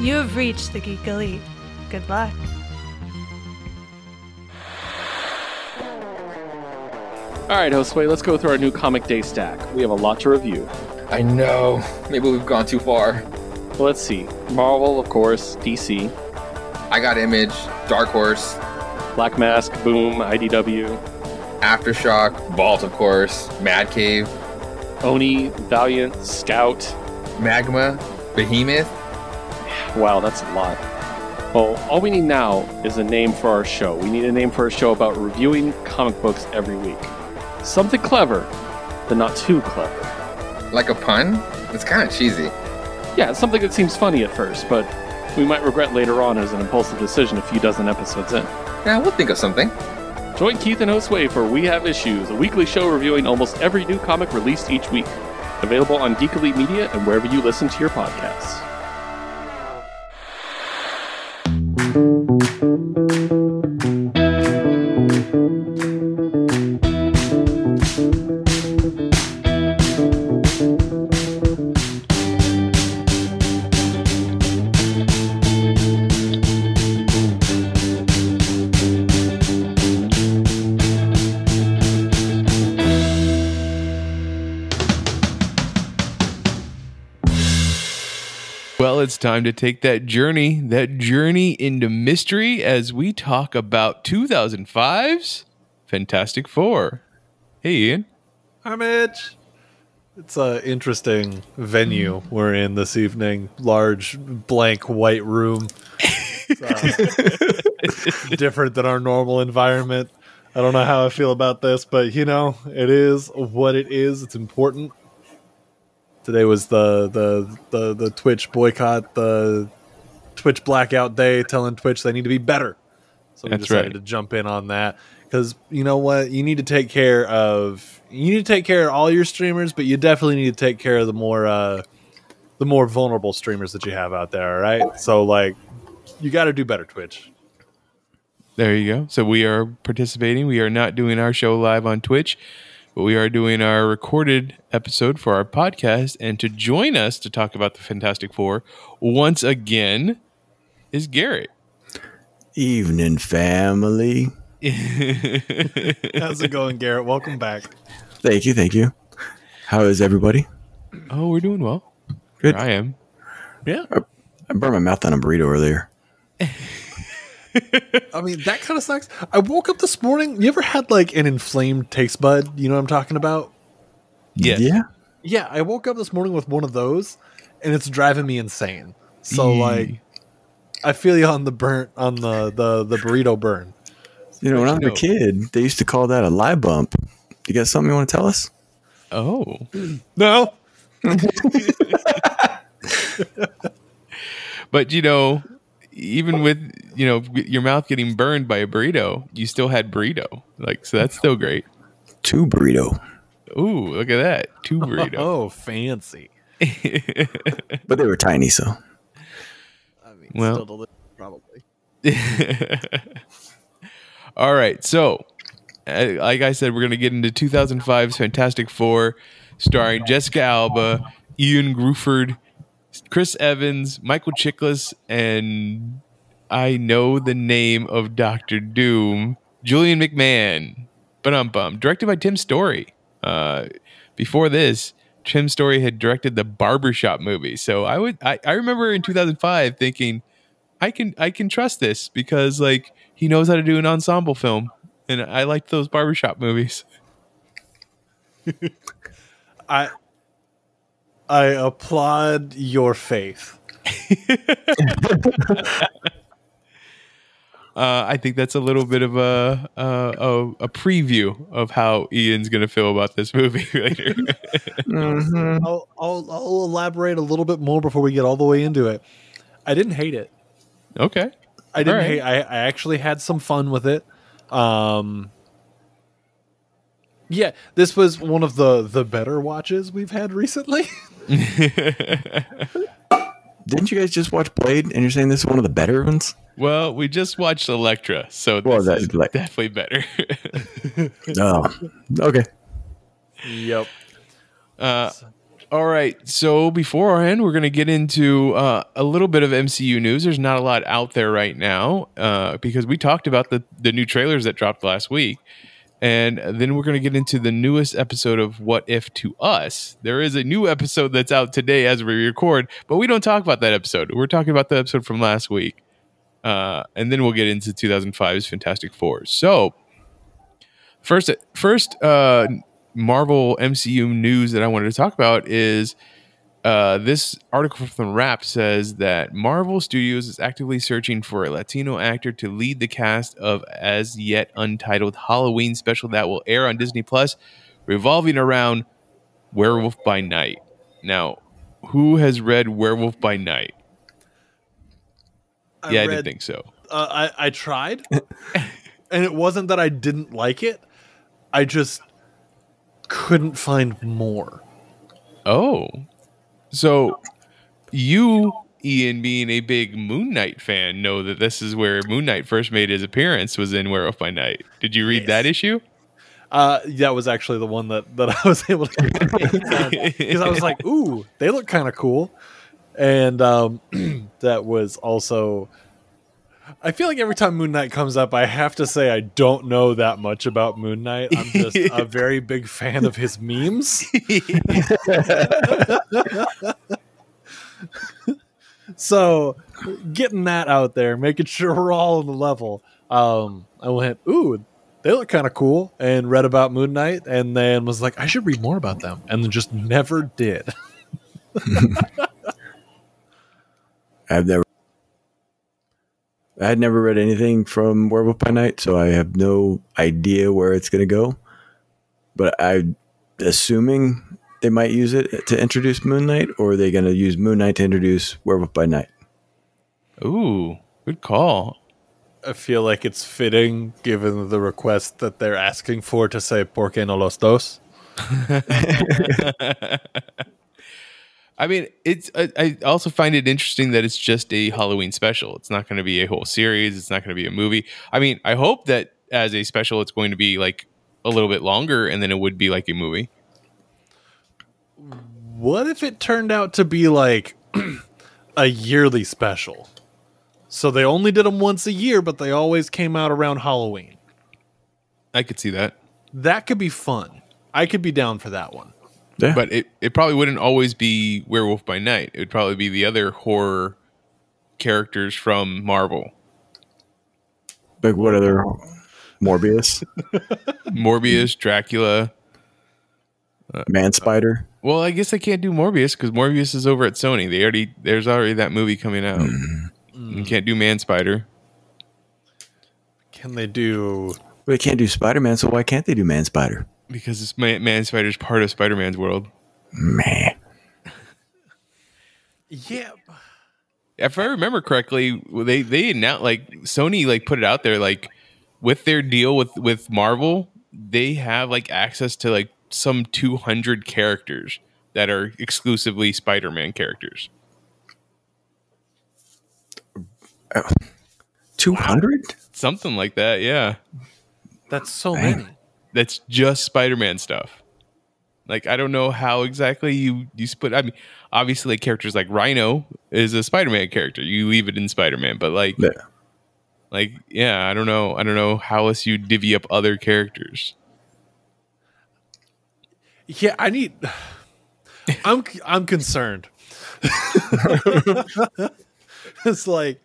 You have reached the Geek Elite. Good luck. All right, Josue, let's go through our new comic day stack. We have a lot to review. I know. Maybe we've gone too far. Well, let's see. Marvel, of course, DC, I got Image, Dark Horse, Black Mask, Boom, IDW, Aftershock, Vault, of course, Mad Cave, Oni, Valiant, Scout. Magma, Behemoth. Wow, that's a lot. Well, all we need now is a name for our show. We need a name for a show about reviewing comic books every week. Something clever, but not too clever. Like a pun? It's kind of cheesy. Yeah, it's something that seems funny at first, but we might regret later on as an impulsive decision a few dozen episodes in. Yeah, we'll think of something. Join Keith and Josue for We Have Issues, a weekly show reviewing almost every new comic released each week. Available on Geek Elite Media and wherever you listen to your podcasts. Time to take that journey, that journey into mystery as we talk about 2005's Fantastic Four. Hey, Ian. Hi, Mitch. It's an interesting venue we're in this evening. Large blank white room. Uh, different than our normal environment. I don't know how I feel about this, but you know, it is what it is. It's important. Today was the the the, the Twitch boycott, the Twitch blackout day, telling Twitch they need to be better. So we That's decided right. to jump in on that because you know what, you need to take care of you need to take care of all your streamers, but you definitely need to take care of the more uh, the more vulnerable streamers that you have out there. All right, so like you got to do better, Twitch. There you go. So we are participating. We are not doing our show live on Twitch, but we are doing our recorded episode for our podcast. And to join us to talk about the Fantastic Four once again is Garrett. Evening, family. How's it going, Garrett? Welcome back. Thank you, thank you. How is everybody? Oh, we're doing well. Good. I am. Yeah, I burned my mouth on a burrito earlier. I mean that kind of sucks. I woke up this morning. You ever had like an inflamed taste bud? You know what I'm talking about? Yes. Yeah. Yeah, I woke up this morning with one of those, and it's driving me insane. So Eee. like, I feel you on the burnt on the the the burrito burn. You know, when I was a kid, they used to call that a lie bump. You got something you want to tell us? Oh. No, But you know, even with you know your mouth getting burned by a burrito, you still had burrito. Like so, that's still great. Two burrito. Ooh, look at that, two burrito. oh fancy. But they were tiny, so. I mean, Well- still delicious, probably. All right, so uh, like I said, we're gonna get into 2005's Fantastic Four, starring Jessica Alba, Ioan Gruffudd, Chris Evans, Michael Chiklis, and I know the name of Doctor Doom, Julian McMahon. But um bum, directed by Tim Story. Uh, before this, Tim Story had directed the Barbershop movie. So I would I, I remember in 2005 thinking I can I can trust this because like he knows how to do an ensemble film, and I liked those barbershop movies. I I applaud your faith. Uh, I think that's a little bit of a a, a, a preview of how Ian's gonna feel about this movie later. I'll, I'll I'll elaborate a little bit more before we get all the way into it. I didn't hate it. okay, I didn't All right. hate. I, I actually had some fun with it. Um, yeah, this was one of the the better watches we've had recently. Didn't you guys just watch Blade and you're saying this is one of the better ones? well, we just watched Elektra, so Well, this that's is like- definitely better. Oh, okay. yep. uh, All right. So before our end, we're going to get into uh, a little bit of MCU news. There's not a lot out there right now uh, because we talked about the the new trailers that dropped last week, and then we're going to get into the newest episode of What If to Us. There is a new episode that's out today as we record, but we don't talk about that episode. We're talking about the episode from last week, uh, and then we'll get into 2005's Fantastic Four. So first, first. Uh, Marvel MCU news that I wanted to talk about is uh, this article from Wrap says that Marvel Studios is actively searching for a Latino actor to lead the cast of as yet untitled Halloween special that will air on Disney Plus, revolving around Werewolf by Night. Now, who has read Werewolf by Night? I yeah, I didn't think so. Uh, I I tried, and it wasn't that I didn't like it. I just couldn't find more. Oh, so you, Ian, being a big Moon Knight fan, know that this is where Moon Knight first made his appearance. Was in Werewolf by Night. Did you read that issue? Uh, that was actually the one that, that I was able to because I was like, "Ooh, they look kind of cool," and um, that was also. I feel like every time Moon Knight comes up, I have to say I don't know that much about Moon Knight. I'm just a very big fan of his memes. so, getting that out there, making sure we're all on the level. Um, I went, ooh, they look kind of cool, and read about Moon Knight, and then was like, I should read more about them, and then just never did. I've never. I had never read anything from Werewolf by Night, so I have no idea where it's going to go. But I'm assuming they might use it to introduce Moon Knight, or are they going to use Moon Knight to introduce Werewolf by Night? Ooh, good call. I feel like it's fitting given the request that they're asking for to say "Por qué no los dos?" I mean, it's. I, I also find it interesting that it's just a Halloween special. It's not going to be a whole series. It's not going to be a movie. I mean, I hope that as a special, it's going to be like a little bit longer, and then it would be like a movie. What if it turned out to be like a yearly special? So they only did them once a year, but they always came out around Halloween. I could see that, That could be fun. I could be down for that one. Yeah, but it, it probably wouldn't always be Werewolf by Night. It would probably be the other horror characters from Marvel. like what other Morbius, Morbius, Dracula. Uh, Man Spider? Well, I guess I can't do Morbius because Morbius is over at Sony. They already there's already that movie coming out. Mm. You can't do Man Spider. Can they do? They can't do Spider Man, so why can't they do Man Spider? Because it's Man, Man is part of Spider Man's world. Man, Yeah, If I remember correctly, they they announced like Sony like put it out there like with their deal with with Marvel, they have like access to like some 200 characters that are exclusively Spider Man characters. two hundred? Something like that, yeah. that's so Man. many. That's just Spider Man stuff. Like I don't know how exactly you you split. I mean, obviously, like, characters like Rhino is a Spider Man character. You leave it in Spider Man, but like Yeah. Like, yeah, I don't know. I don't know how else you divvy up other characters. Yeah, I need. I'm I'm concerned. it's like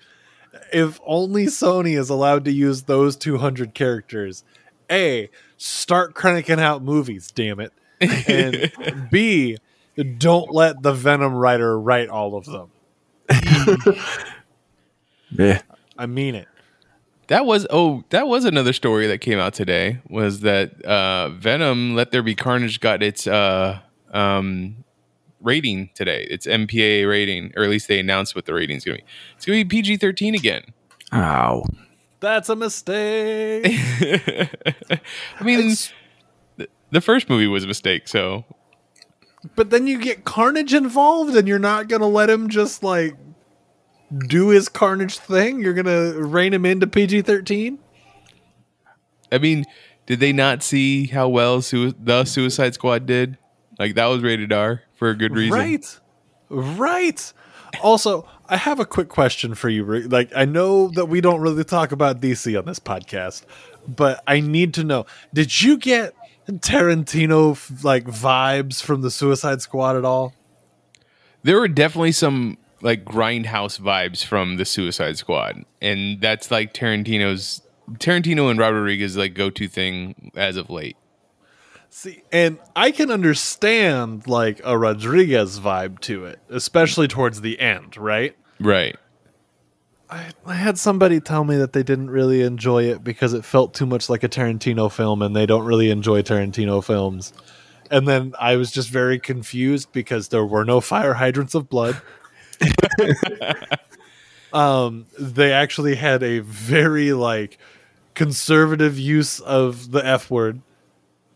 if only Sony is allowed to use those 200 characters. A, start cranking out movies, damn it. And B, don't let the Venom writer write all of them. Yeah. I mean it. That was oh, that was another story that came out today. Was that uh, Venom? Let There Be Carnage got its uh, um, rating today. Its MPAA rating, or at least they announced what the rating's going to be. It's going to be PG thirteen again. Ow. That's a mistake. I mean, the, the first movie was a mistake. So but then you get Carnage involved, and you're not gonna let him just like do his Carnage thing. You're gonna rein him into PG thirteen. I mean, did they not see how well sui- the Suicide Squad did? Like that was rated R for a good reason. Right. Right. Also, I have a quick question for you. Like, I know that we don't really talk about DC on this podcast, but I need to know: Did you get Tarantino like vibes from the Suicide Squad at all? There were definitely some like grindhouse vibes from the Suicide Squad, and that's like Tarantino's Tarantino and Robert Rodriguez like go to thing as of late. See, and I can understand like a Rodriguez vibe to it, especially towards the end, right? Right. I, I had somebody tell me that they didn't really enjoy it because it felt too much like a Tarantino film, and they don't really enjoy Tarantino films. And then I was just very confused because there were no fire hydrants of blood. um, they actually had a very like conservative use of the F word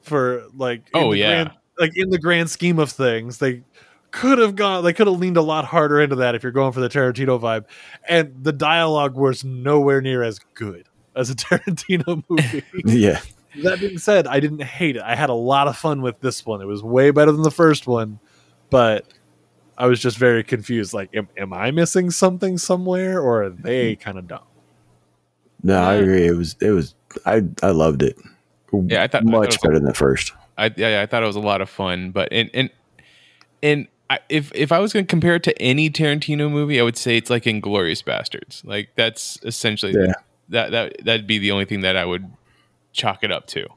for like in Oh, the yeah. grand, like in the grand scheme of things they could have gone they could have leaned a lot harder into that if you're going for the Tarantino vibe and the dialogue was nowhere near as good as a Tarantino movie Yeah. that being said I didn't hate it I had a lot of fun with this one it was way better than the first one but I was just very confused like am, am I missing something somewhere or are they mm-hmm. kind of dumb No, I agree. It was it was I I loved it. Yeah, I thought- I thought it much was- better than the first. I yeah, I thought it was a lot of fun, but and and and I, if if I was going to compare it to any Tarantino movie, I would say it's like Inglourious Basterds. Like that's essentially Yeah. that that that'd be the only thing that I would chalk it up to.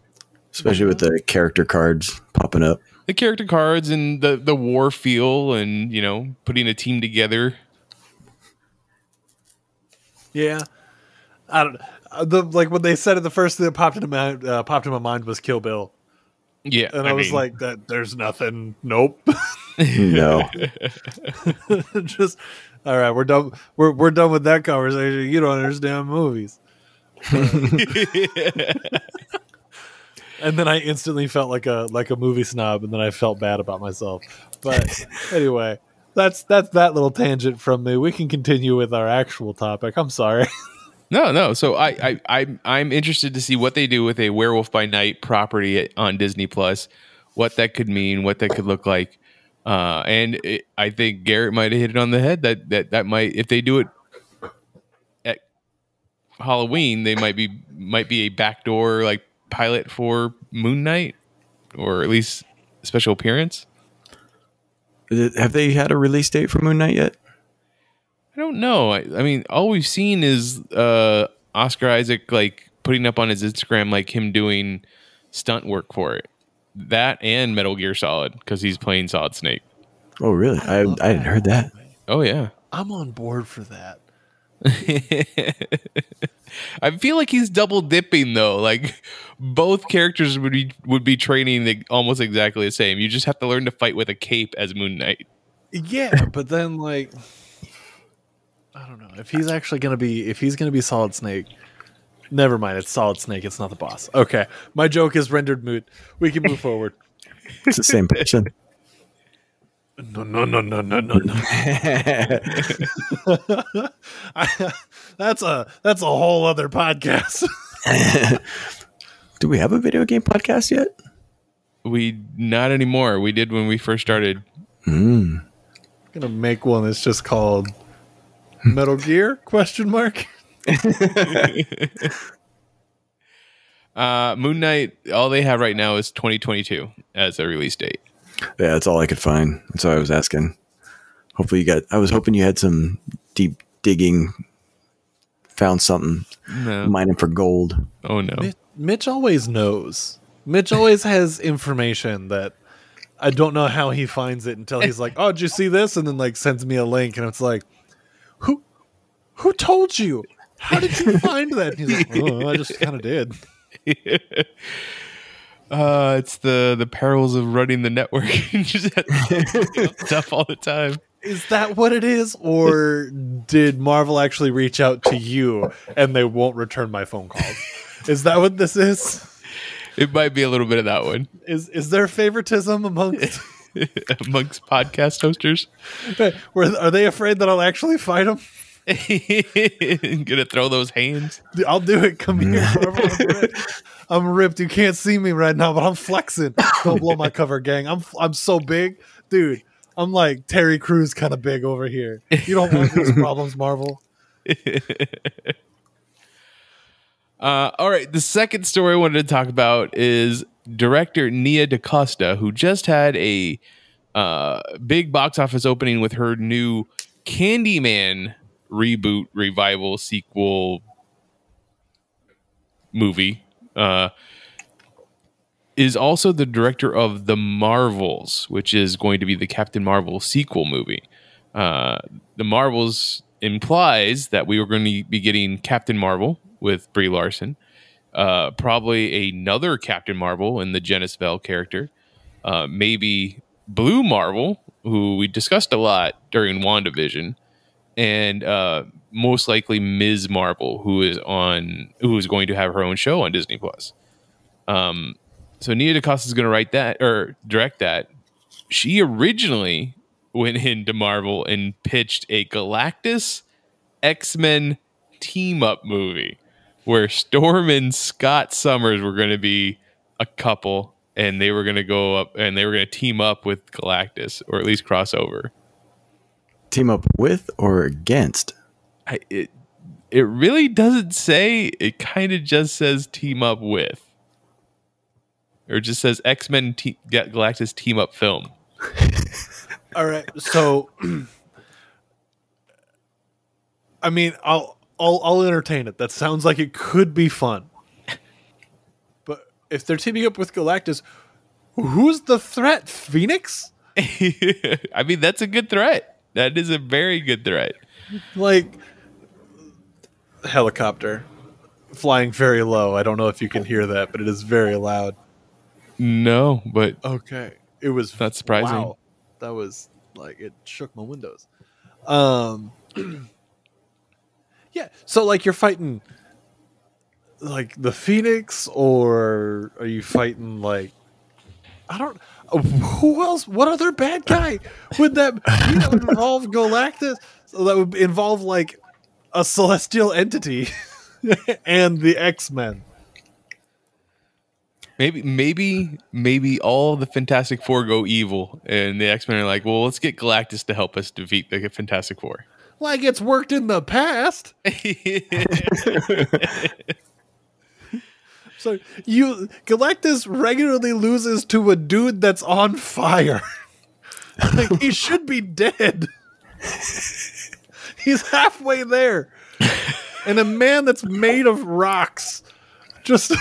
Especially with the character cards popping up. The character cards and the the war feel, and you know, putting a team together. Yeah, I don't. Uh, The like when they said it, the first thing that popped into my uh, popped in my mind was Kill Bill, Yeah, and I, was mean, like, "That there's nothing." Nope. No. Just all right. We're done. We're we're done with that conversation. You don't understand movies. and then I instantly felt like a like a movie snob, and then I felt bad about myself. But anyway, that's that's that little tangent from me. We can continue with our actual topic. I'm sorry. No, no. So I, I, I, I'm interested to see what they do with a Werewolf by Night property on Disney Plus, what that could mean, what that could look like, uh, and it, I think Garrett might have hit it on the head. That that that might, if they do it at Halloween, they might be might be a backdoor like pilot for Moon Knight, or at least special appearance. Have they had a release date for Moon Knight yet? I don't know. I, I mean, all we've seen is uh, Oscar Isaac like putting up on his Instagram like him doing stunt work for it. That and Metal Gear Solid because he's playing Solid Snake. Oh, really? I I hadn't heard that. Oh yeah. I'm on board for that. I feel like he's double dipping though. Like both characters would be would be training the, almost exactly the same. You just have to learn to fight with a cape as Moon Knight. Yeah, but then like I don't know if he's actually gonna be if he's gonna be Solid Snake. Never mind, it's Solid Snake. It's not the boss. Okay, my joke is rendered moot. We can move forward. It's the same person. No, no, no, no, no, no, no. I- that's a that's a whole other podcast. Do we have a video game podcast yet? We not anymore. We did when we first started. Mm. gonna make one that's just called Metal Gear? Question mark. Uh, Moon Knight. All they have right now is 2022 as a release date. Yeah, that's all I could find. That's why I was asking. Hopefully, you got. I was hoping you had some deep digging, found something, No. mining for gold. Oh no. Mi- Mitch always knows. Mitch always has information that I don't know how he finds it until he's like, "Oh, did you see this?" and then like sends me a link, and it's like, "Who, who told you? How did you find that?" And he's like, "Oh, I just kind of did." Uh, it's the the perils of running the network. Just have to do stuff all the time. Is that what it is, or did Marvel actually reach out to you and they won't return my phone calls? Is that what this is? It might be a little bit of that one Is is there favoritism amongst? amongst podcast hosters. Are they afraid that I'll actually fight them? Gonna throw those hands. Dude, I'll do it. Come here. I'm ripped. I'm ripped. You can't see me right now, but I'm flexing. Don't blow my cover, gang. I'm I'm so big, dude. I'm like Terry Crews kind of big over here. You don't want these problems, Marvel. Uh, all right, the second story I wanted to talk about is director Nia DaCosta, who just had a uh, big box office opening with her new Candyman reboot, revival, sequel movie. Uh, is also the director of The Marvels, which is going to be the Captain Marvel sequel movie. Uh, the Marvels implies that we were going to be getting Captain Marvel with Brie Larson, uh, probably another Captain Marvel in the Janice Bell character, uh, maybe Blue Marvel, who we discussed a lot during WandaVision, and uh, most likely Ms. Marvel, who is on who is going to have her own show on Disney Plus. Um, so Nia DaCosta is going to write that or direct that. She originally went into Marvel and pitched a Galactus X Men team up movie where Storm and Scott Summers were going to be a couple and they were going to go up and they were going to team up with Galactus or at least crossover. Team up with or against? I, it it really doesn't say. It kind of just says team up with, or it just says X Men te- Galactus team up film. All right. So, I mean, I'll I'll I'll entertain it. That sounds like it could be fun. But if they're teaming up with Galactus, who's the threat? Phoenix? I mean, that's a good threat. That is a very good threat. Like helicopter flying very low. I don't know if you can hear that, but it is very loud. No, but Okay. It was That's surprising. Wow. That was like it shook my windows. Um Yeah, so like you're fighting like the Phoenix or are you fighting like I don't who else what other bad guy would that you know, involve Galactus? So that would involve like a celestial entity and the X-Men. maybe, maybe, maybe all the Fantastic Four go evil, and the X Men are like, "Well, let's get Galactus to help us defeat the Fantastic Four. Like it's worked in the past. So you Galactus regularly loses to a dude that's on fire. like he should be dead. He's halfway there. And a man that's made of rocks just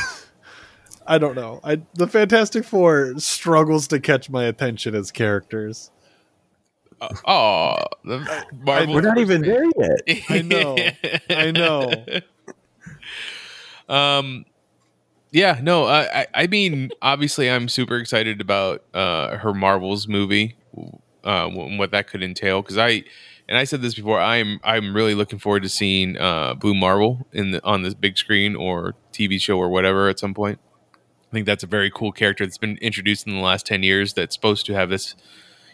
I don't know. I the Fantastic Four struggles to catch my attention as characters. oh, the Marvel. We're not even there yet. I know. I know. Um, yeah, no, I, I, mean, obviously, I'm super excited about uh, her Marvels movie, uh, and what that could entail. Because I, and I said this before, I'm I'm really looking forward to seeing uh, Blue Marvel in the, on this big screen or TV show or whatever at some point. I think that's a very cool character that's been introduced in the last ten years. That's supposed to have this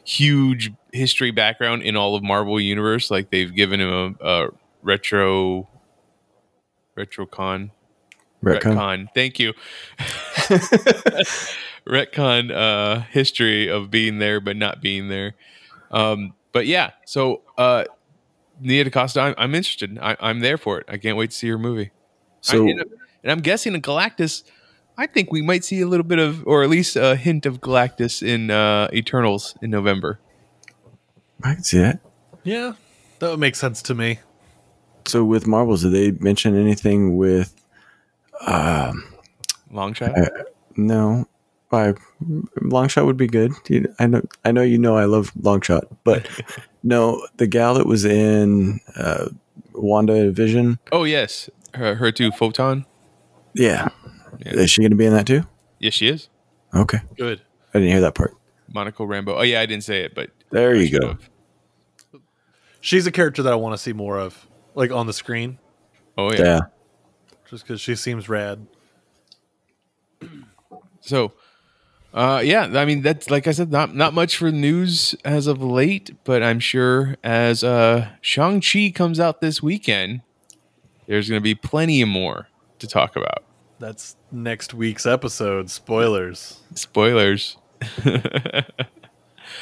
huge history background in all of Marvel universe. Like they've given him a, a retro retrocon Retcon. retcon. Thank you. retcon uh, history of being there but not being there. Um, but yeah, so uh, Nia DaCosta, I'm, I'm interested. I, I'm there for it. I can't wait to see her movie. So I, and, and I'm guessing in Galactus, I think we might see a little bit of, or at least a hint of Galactus in uh, Eternals in November. I can see that. Yeah. That would make sense to me. So with Marvels, did they mention anything with? Long shot. Uh, no, I long shot would be good. You- I know, I know you know I love long shot, but no, the gal that was in uh, Wanda Vision, oh yes, her, her too. Photon. yeah. Yeah. is she going to be in that too? Yes, she is. Okay, Good. I didn't hear that part. Monica Rambeau. Oh yeah, I didn't say it, but There I you go. have. She's a character that I want to see more of, like on the screen, Oh yeah. Yeah, just because she seems rad. So, Uh, yeah, I mean that's like I said, not not much for news as of late, but I'm sure as uh Shang Chi comes out this weekend, there's going to be plenty more to talk about. That's next week's episode. Spoilers. Spoilers.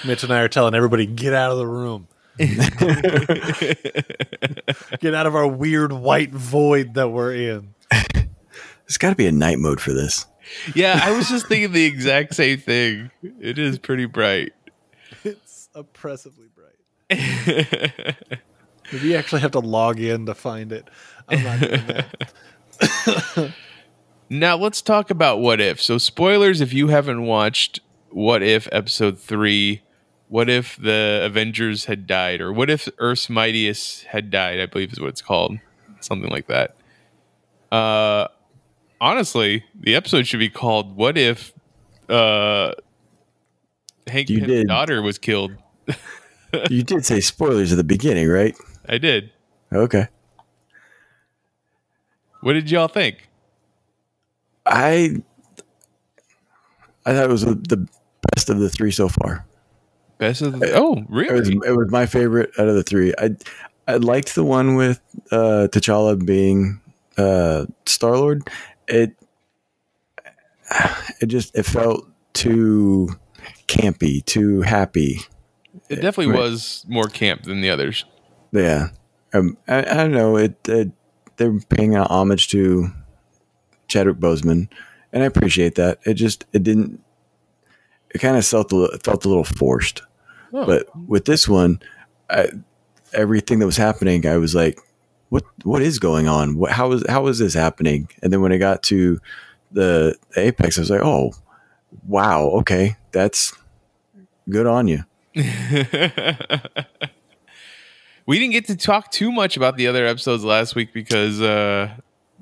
Mitch and I are telling everybody get out of the room. get out of our weird white void that we're in. There's got to be a night mode for this. Yeah, I was just thinking the exact same thing. It is pretty bright. It's oppressively bright. Maybe you actually have to log in to find it. I'm not doing that. Now let's talk about what if. So spoilers if you haven't watched What If episode 3, what if the Avengers had died or what if Earth's Mightiest had died, I believe is what it's called. Something like that. Uh honestly, the episode should be called What if uh Hank You Pym's did. daughter was killed. You did say spoilers at the beginning, right? I did. Okay. What did y'all think? I I thought it was the best of the three so far. Best of the Oh, It was really? it was my favorite out of the three. I I liked the one with uh, T'Challa being uh, Star Lord. It it just it felt too campy, too happy. It definitely Right. was more camp than the others. Yeah, um, I, I don't know. It, it they're paying homage to Chadwick Boseman, and I appreciate that. It just it didn't. It kind of felt a, felt a little forced. Oh. But with this one, I, everything that was happening, I was like, "What? What is going on? What? How is how is this happening?" And then when I got to the, the apex, I was like, "Oh, wow, okay, that's good on you." we didn't get to talk too much about the other episodes last week because uh,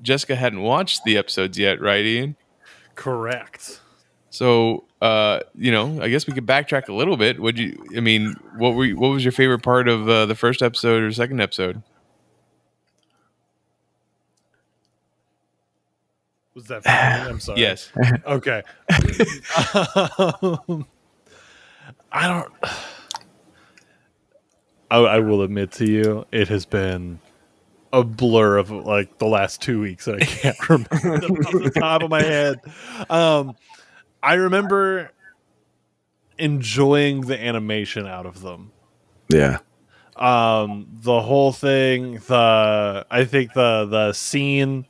Jessica hadn't watched the episodes yet, right, Ian? Correct. So, uh, you know, I guess we could backtrack a little bit. Would you? I mean, what were you, what was your favorite part of uh, the first episode or second episode? Was that? I'm sorry. Yes. Okay. um, I don't. I, I will admit to you, it has been a blur of like the last two weeks that I can't remember off the top of my head. Um, I remember enjoying the animation out of them. Yeah, Um, the whole thing, the I think the the scene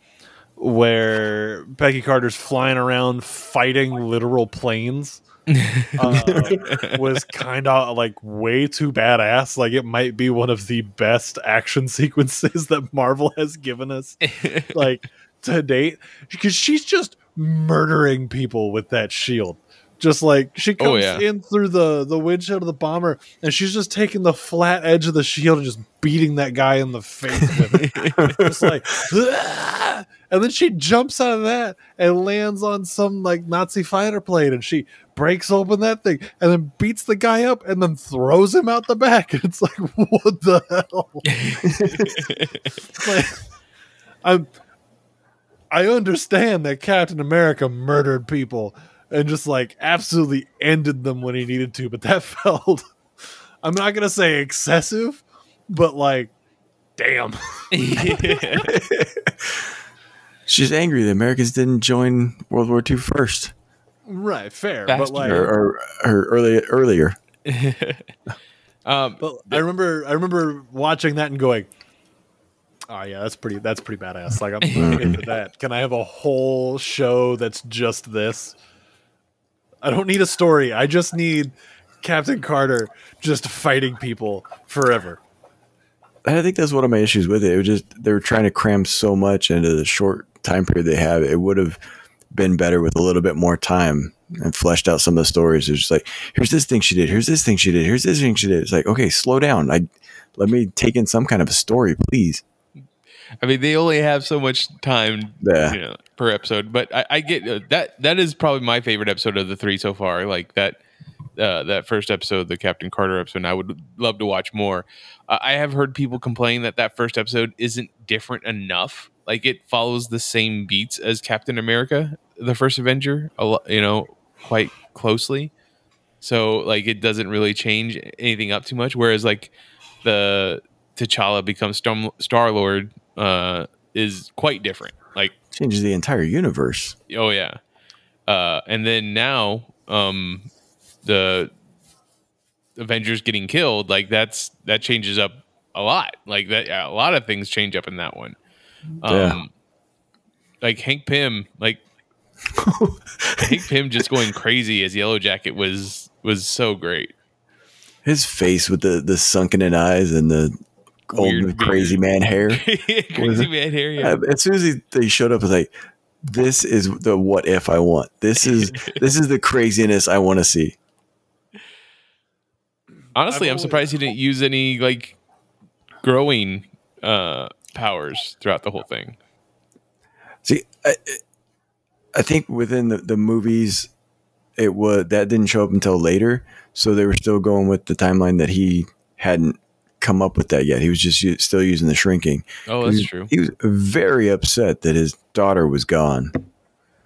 where Peggy Carter's flying around fighting literal planes uh, was kind of like way too badass. Like it might be one of the best action sequences that Marvel has given us, like to date, because she's just murdering people with that shield. Just like she comes Oh, yeah. in through the the windshield of the bomber, and she's just taking the flat edge of the shield and just beating that guy in the face with it. just like, "Ah!" and then she jumps out of that and lands on some like Nazi fighter plane, and she breaks open that thing and then beats the guy up and then throws him out the back. It's like, what the hell? like, I'm, I understand that Captain America murdered people and just like absolutely ended them when he needed to, but that felt, I'm not gonna say excessive, but like, damn. she's angry the Americans didn't join World War II first Right, fair, Bastard. but like, or, or, or early, earlier. um, But I remember, I remember watching that and going, "Oh yeah, that's pretty. That's pretty badass." Like I'm into that. Can I have a whole show that's just this? I don't need a story. I just need Captain Carter just fighting people forever. I think that's one of my issues with it. It was just they were trying to cram so much into the short time period they have. It would have been better with a little bit more time and fleshed out some of the stories. It's just like, here's this thing she did, here's this thing she did, here's this thing she did. It's like, okay, slow down. I let me take in some kind of a story, please. I mean, they only have so much time Yeah. you know, per episode, but I, I get uh, that. That is probably my favorite episode of the three so far. Like that, uh, that first episode, the Captain Carter episode. And I would love to watch more. Uh, I have heard people complain that that first episode isn't different enough. Like it follows the same beats as Captain America, the first Avenger. A lo- you know, quite closely. So like it doesn't really change anything up too much. Whereas like the T'Challa becomes Star Lord uh, is quite different. Like Changes the entire universe. oh yeah, uh, and then now um, the Avengers getting killed like that's that changes up a lot. Like that a lot of things change up in that one. Um, Yeah. Like Hank Pym, like Hank Pym just going crazy as Yellow Jacket was was so great. His face with the the sunken in eyes and the old crazy beard. man hair. crazy man hair. Yeah. Uh, As soon as he, they showed up, I was like, "This is the what if I want. This is this is the craziness I want to see." Honestly, I've I'm always- surprised he didn't use any like growing uh powers throughout the whole thing. See, I, I think within the, the movies, it was that didn't show up until later, so they were still going with the timeline that he hadn't come up with that yet. He was just u- still using the shrinking. Oh, he that's was, true. He was very upset that his daughter was gone.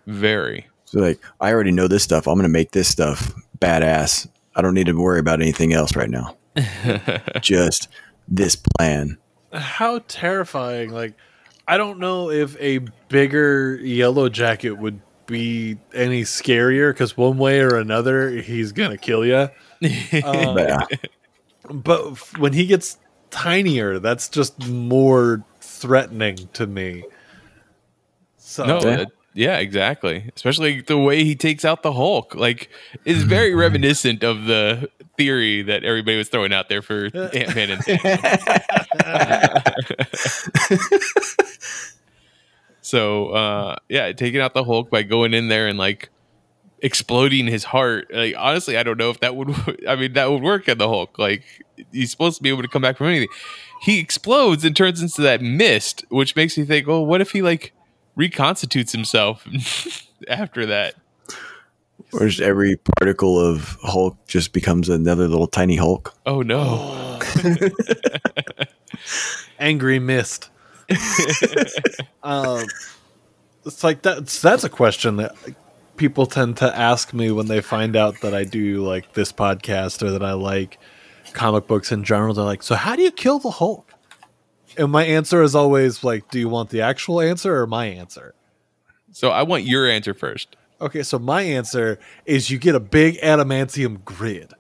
Very. So like, I already know this stuff. I'm going to make this stuff badass. I don't need to worry about anything else right now. just this plan. How terrifying! Like, I don't know if a bigger yellow jacket would be any scarier because one way or another he's gonna kill you. But, uh, yeah. But when he gets tinier, that's just more threatening to me. So No, Yeah. that- yeah, exactly. Especially the way he takes out the Hulk, like, is very reminiscent of the theory that everybody was throwing out there for Ant Man and Thanos. so, uh, yeah, taking out the Hulk by going in there and like exploding his heart. Like, honestly, I don't know if that would. I mean, that would work in the Hulk. Like, he's supposed to be able to come back from anything. He explodes and turns into that mist, which makes me think, well, what if he like reconstitutes himself after that? or just every particle of Hulk just becomes another little tiny Hulk. Oh no! angry mist. um, it's like that's that's a question that people tend to ask me when they find out that I do like this podcast or that I like comic books in general. They're like, "So how do you kill the Hulk?" And my answer is always like, "Do you want the actual answer or my answer?" So I want your answer first. Okay, so my answer is you get a big adamantium grid.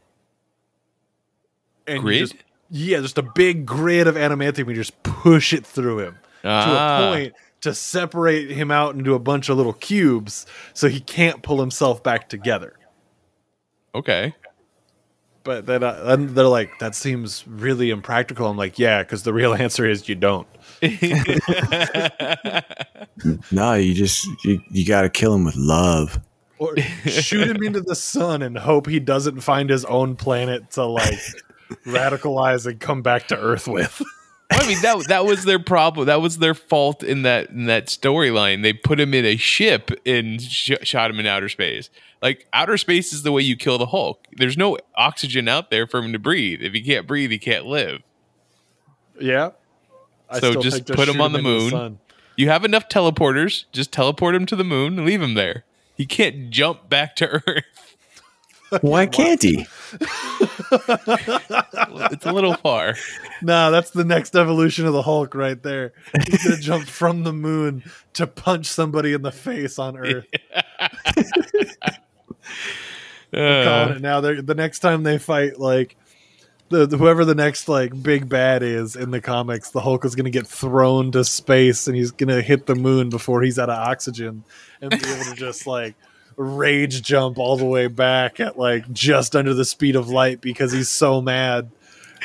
And Grid? just- yeah, just a big grid of adamantium. You just push it through him to Ah. a point to separate him out into a bunch of little cubes so he can't pull himself back together. Okay. But then uh, then they're like, that seems really impractical. I'm like, yeah, because the real answer is you don't. No, you just you, you got to kill him with love. Or shoot him into the sun and hope he doesn't find his own planet to like radicalize and come back to Earth with. I mean that that was their problem. That was their fault in that in that storyline. They put him in a ship and sh- shot him in outer space. Like outer space is the way you kill the Hulk. There's no oxygen out there for him to breathe. If he can't breathe, he can't live. Yeah. I So just put him on the moon. sun. You have enough teleporters. Just teleport him to the moon and leave him there. He can't jump back to Earth. Why can't he? It's a little far. Nah, that's the next evolution of the Hulk right there. He's gonna jump from the moon to punch somebody in the face on Earth. Calling Uh, it now. They're, the next time they fight, like the, the- whoever the next like big bad is in the comics, the Hulk is gonna get thrown to space and he's gonna hit the moon before he's out of oxygen and be able to just like rage jump all the way back at like just under the speed of light because he's so mad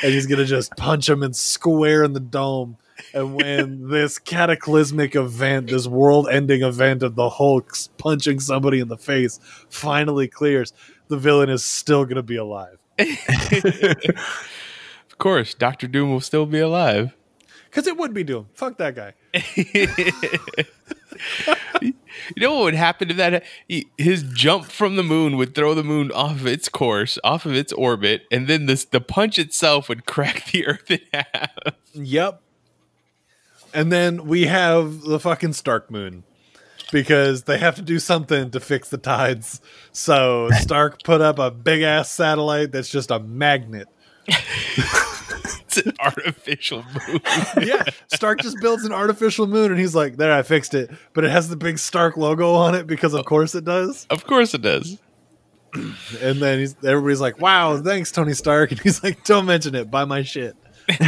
and he's gonna just punch him and square in the dome. And when this cataclysmic event, this world-ending event of the Hulk's punching somebody in the face, finally clears, the villain is still gonna be alive. of course, Doctor Doom will still be alive. Because it would be Doom. Fuck that guy. You know what would happen if that his jump from the moon would throw the moon off of its course, off of its orbit, and then this the punch itself would crack the Earth in half. Yep. And then we have the fucking Stark Moon. because they have to do something to fix the tides. So Stark put up a big ass satellite that's just a magnet. It's an artificial moon. Yeah, Stark just builds an artificial moon and he's like, "There, I fixed it." But it has the big Stark logo on it because of course it does. of course it does. And then he's, everybody's like, "Wow, thanks, Tony Stark." And he's like, "Don't mention it. Buy my shit."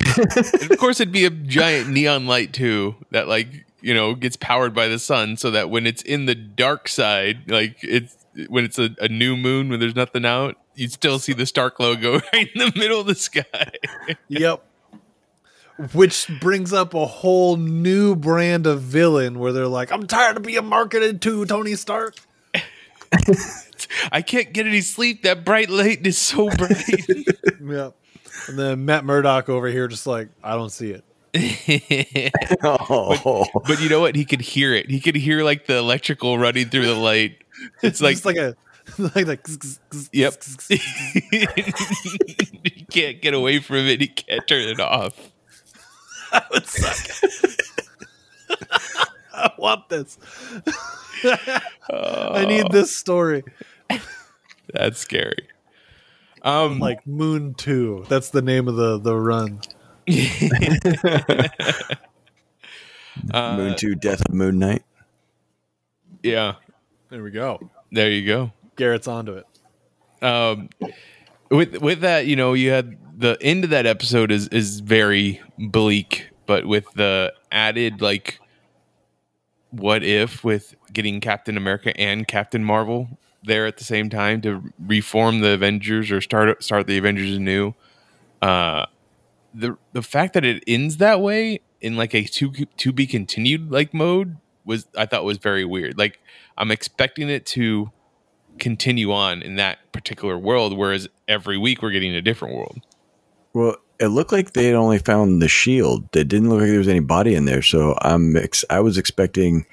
Of course, it'd be a giant neon light too that, like, you know, gets powered by the sun, so that when it's in the dark side, like it's when it's a, a new moon when there's nothing out, you still see the Stark logo right in the middle of the sky. Yep. Which brings up a whole new brand of villain where they're like, I'm tired of being marketed to Tony Stark. I can't get any sleep. That bright light is so bright. Yep. And then Matt Murdock over here just like, I don't see it. Oh, but you know what? He could hear it. He could hear like the electrical running through the light. It's like, It's like a like like yep. he can't get away from it. He can't turn it off. That would suck. I want this. I need this story. That's scary. Um, Like Moon 2. That's the name of the the run. uh, Moon Two, Death of Moon Knight. yeah. There we go. There you go. Garrett's onto it. um with with that you know you had the end of that episode is is very bleak but with the added like what if with getting captain america and captain marvel there at the same time to reform the avengers or start start the avengers anew uh the the fact that it ends that way in like a to to be continued like mode was i thought was very weird like i'm expecting it to continue on in that particular world, whereas every week we're getting a different world. Well, it looked like they had only found the shield. It didn't look like there was any body in there. So I'm ex- I was expecting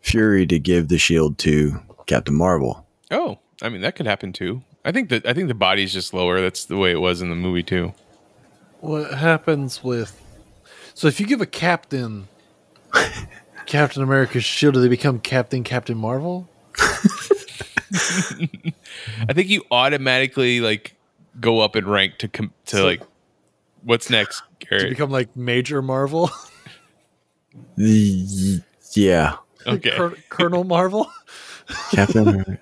Fury to give the shield to Captain Marvel. Oh, I mean that could happen too. I think that I think the body's just lower. That's the way it was in the movie too. What happens with So if you give a captain Captain America's shield, do they become Captain Captain Marvel? I think you automatically like go up in rank to com- to like what's next, To become like Major Marvel? Yeah, Okay. Col- Colonel Marvel? Captain. America.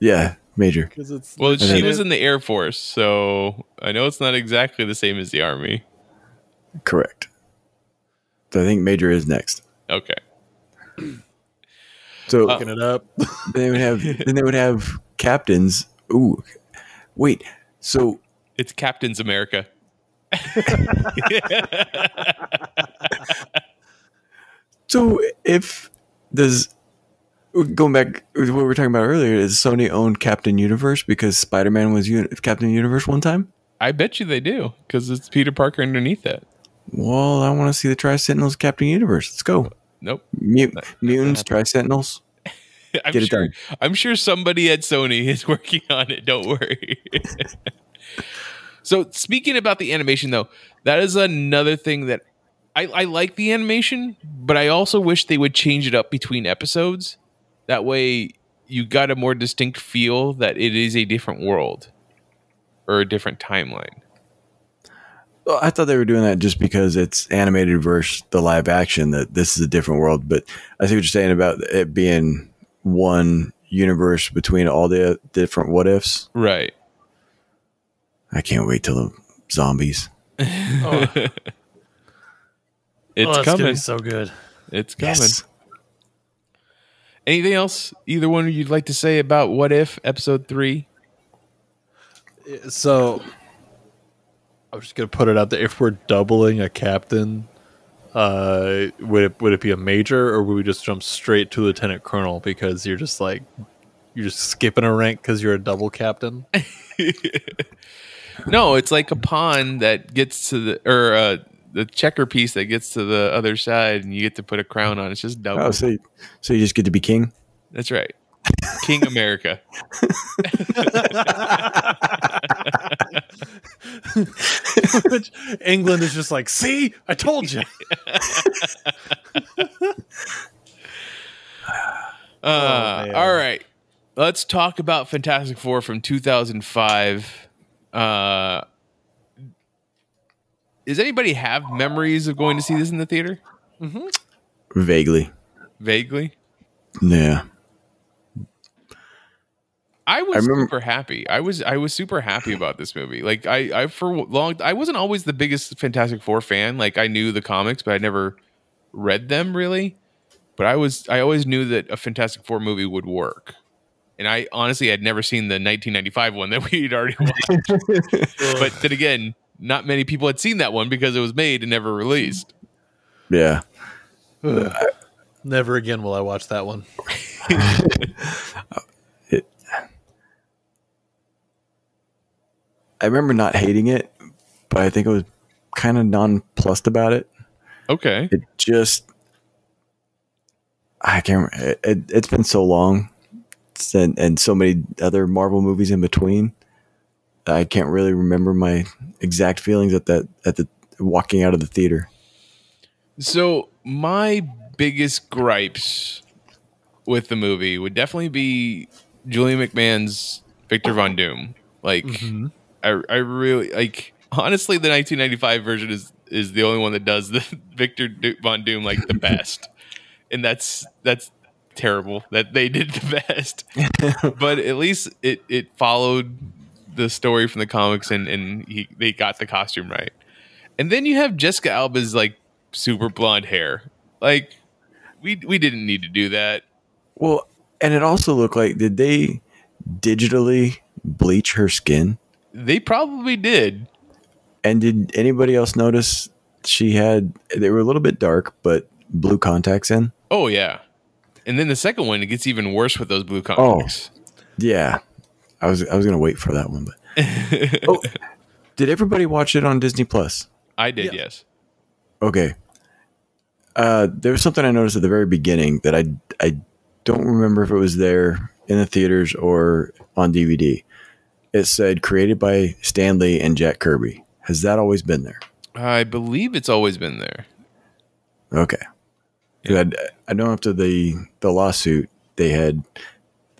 yeah, Major. Because it's Well, she Lieutenant- was in the Air Force, so I know it's not exactly the same as the Army. Correct. So I think Major is next. Okay. So looking it up. then they would have then they would have captains. Ooh, wait. So It's Captain's America. so if does going back what we were talking about earlier is Sony owned Captain Universe because Spider Man was uni- Captain Universe one time. I bet you they do because it's Peter Parker underneath that. Well, I want to see the Tri Sentinels Captain Universe. Let's go. Nope. Mut- mutants, Tri Sentinels. I'm Get it sure, done. I'm sure somebody at Sony is working on it. Don't worry. so speaking about the animation, though, that is another thing that I, I like the animation, but I also wish they would change it up between episodes. That way, you got a more distinct feel that it is a different world or a different timeline. Well, I thought they were doing that just because it's animated versus the live action. That this is a different world. But I see what you're saying about it being one universe between all the different what ifs. Right. I can't wait till the zombies. Oh, It's oh, coming. Be so good. it's coming. Yes. Anything else? Either one you'd like to say about What If episode three? So I'm just gonna put it out there. If we're doubling a captain, uh, would it would it be a major or would we just jump straight to lieutenant colonel because you're just like you're just skipping a rank because you're a double captain? No, it's like a pawn that gets to the or uh, the checker piece that gets to the other side, and you get to put a crown on. It's just double. Oh, so you, so you just get to be king? That's right, King America. Which England is just like, see, I told you. Uh, man. all right. Let's talk about Fantastic Four from 2005. Uh, does anybody have memories of going to see this in the theater? Vaguely. Vaguely. Yeah. I was I remember- super happy. I was I was super happy about this movie. Like I I for long I wasn't always the biggest Fantastic Four fan. Like I knew the comics, but I never read them really. But I was I always knew that a Fantastic Four movie would work. And I honestly had never seen the 1995 one that we'd already watched. but then again, not many people had seen that one because it was made and never released. Yeah. Never again will I watch that one. I remember not hating it, but I think I was kind of nonplussed about it. Okay. It just, I can't remember. It, it, it's been so long and, and so many other Marvel movies in between. I can't really remember my exact feelings at that, at the walking out of the theater. So my biggest gripes with the movie would definitely be Julian McMahon's Victor Von Doom. Like, mm-hmm. I, I really like. Honestly, the 1995 version is is the only one that does the Victor Du- Von Doom like the best, and that's that's terrible that they did the best. but at least it it followed the story from the comics, and and he they got the costume right. And then you have Jessica Alba's like super blonde hair. Like we we didn't need to do that. Well, and it also looked like, did they digitally bleach her skin? They probably did. And did anybody else notice she had, they were a little bit dark, but blue contacts in? Oh yeah. And then the second one it gets even worse with those blue contacts. Oh, Yeah. I was I was gonna wait for that one, but oh, did everybody watch it on Disney Plus? I did, Yeah. yes. Okay. Uh, there was something I noticed at the very beginning that I I don't remember if it was there in the theaters or on DVD. It said created by Stan Lee and Jack Kirby. Has that always been there? I believe it's always been there. Okay. 'Cause I, I know after the the lawsuit, they had.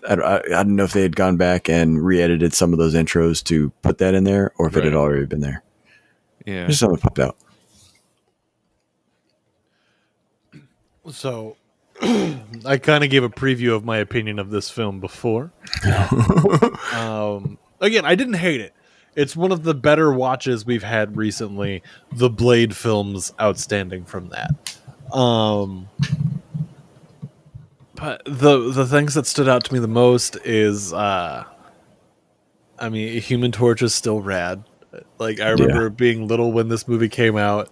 I, I, I don't know if they had gone back and re-edited some of those intros to put that in there, or if it had already been there. Yeah. Just something popped out. So I kind of gave a preview of my opinion of this film before. um, again, I didn't hate it. It's one of the better watches we've had recently. The Blade films outstanding from that. Um, but the the things that stood out to me the most is uh I mean, Human Torch is still rad. Like I remember being little when this movie came out.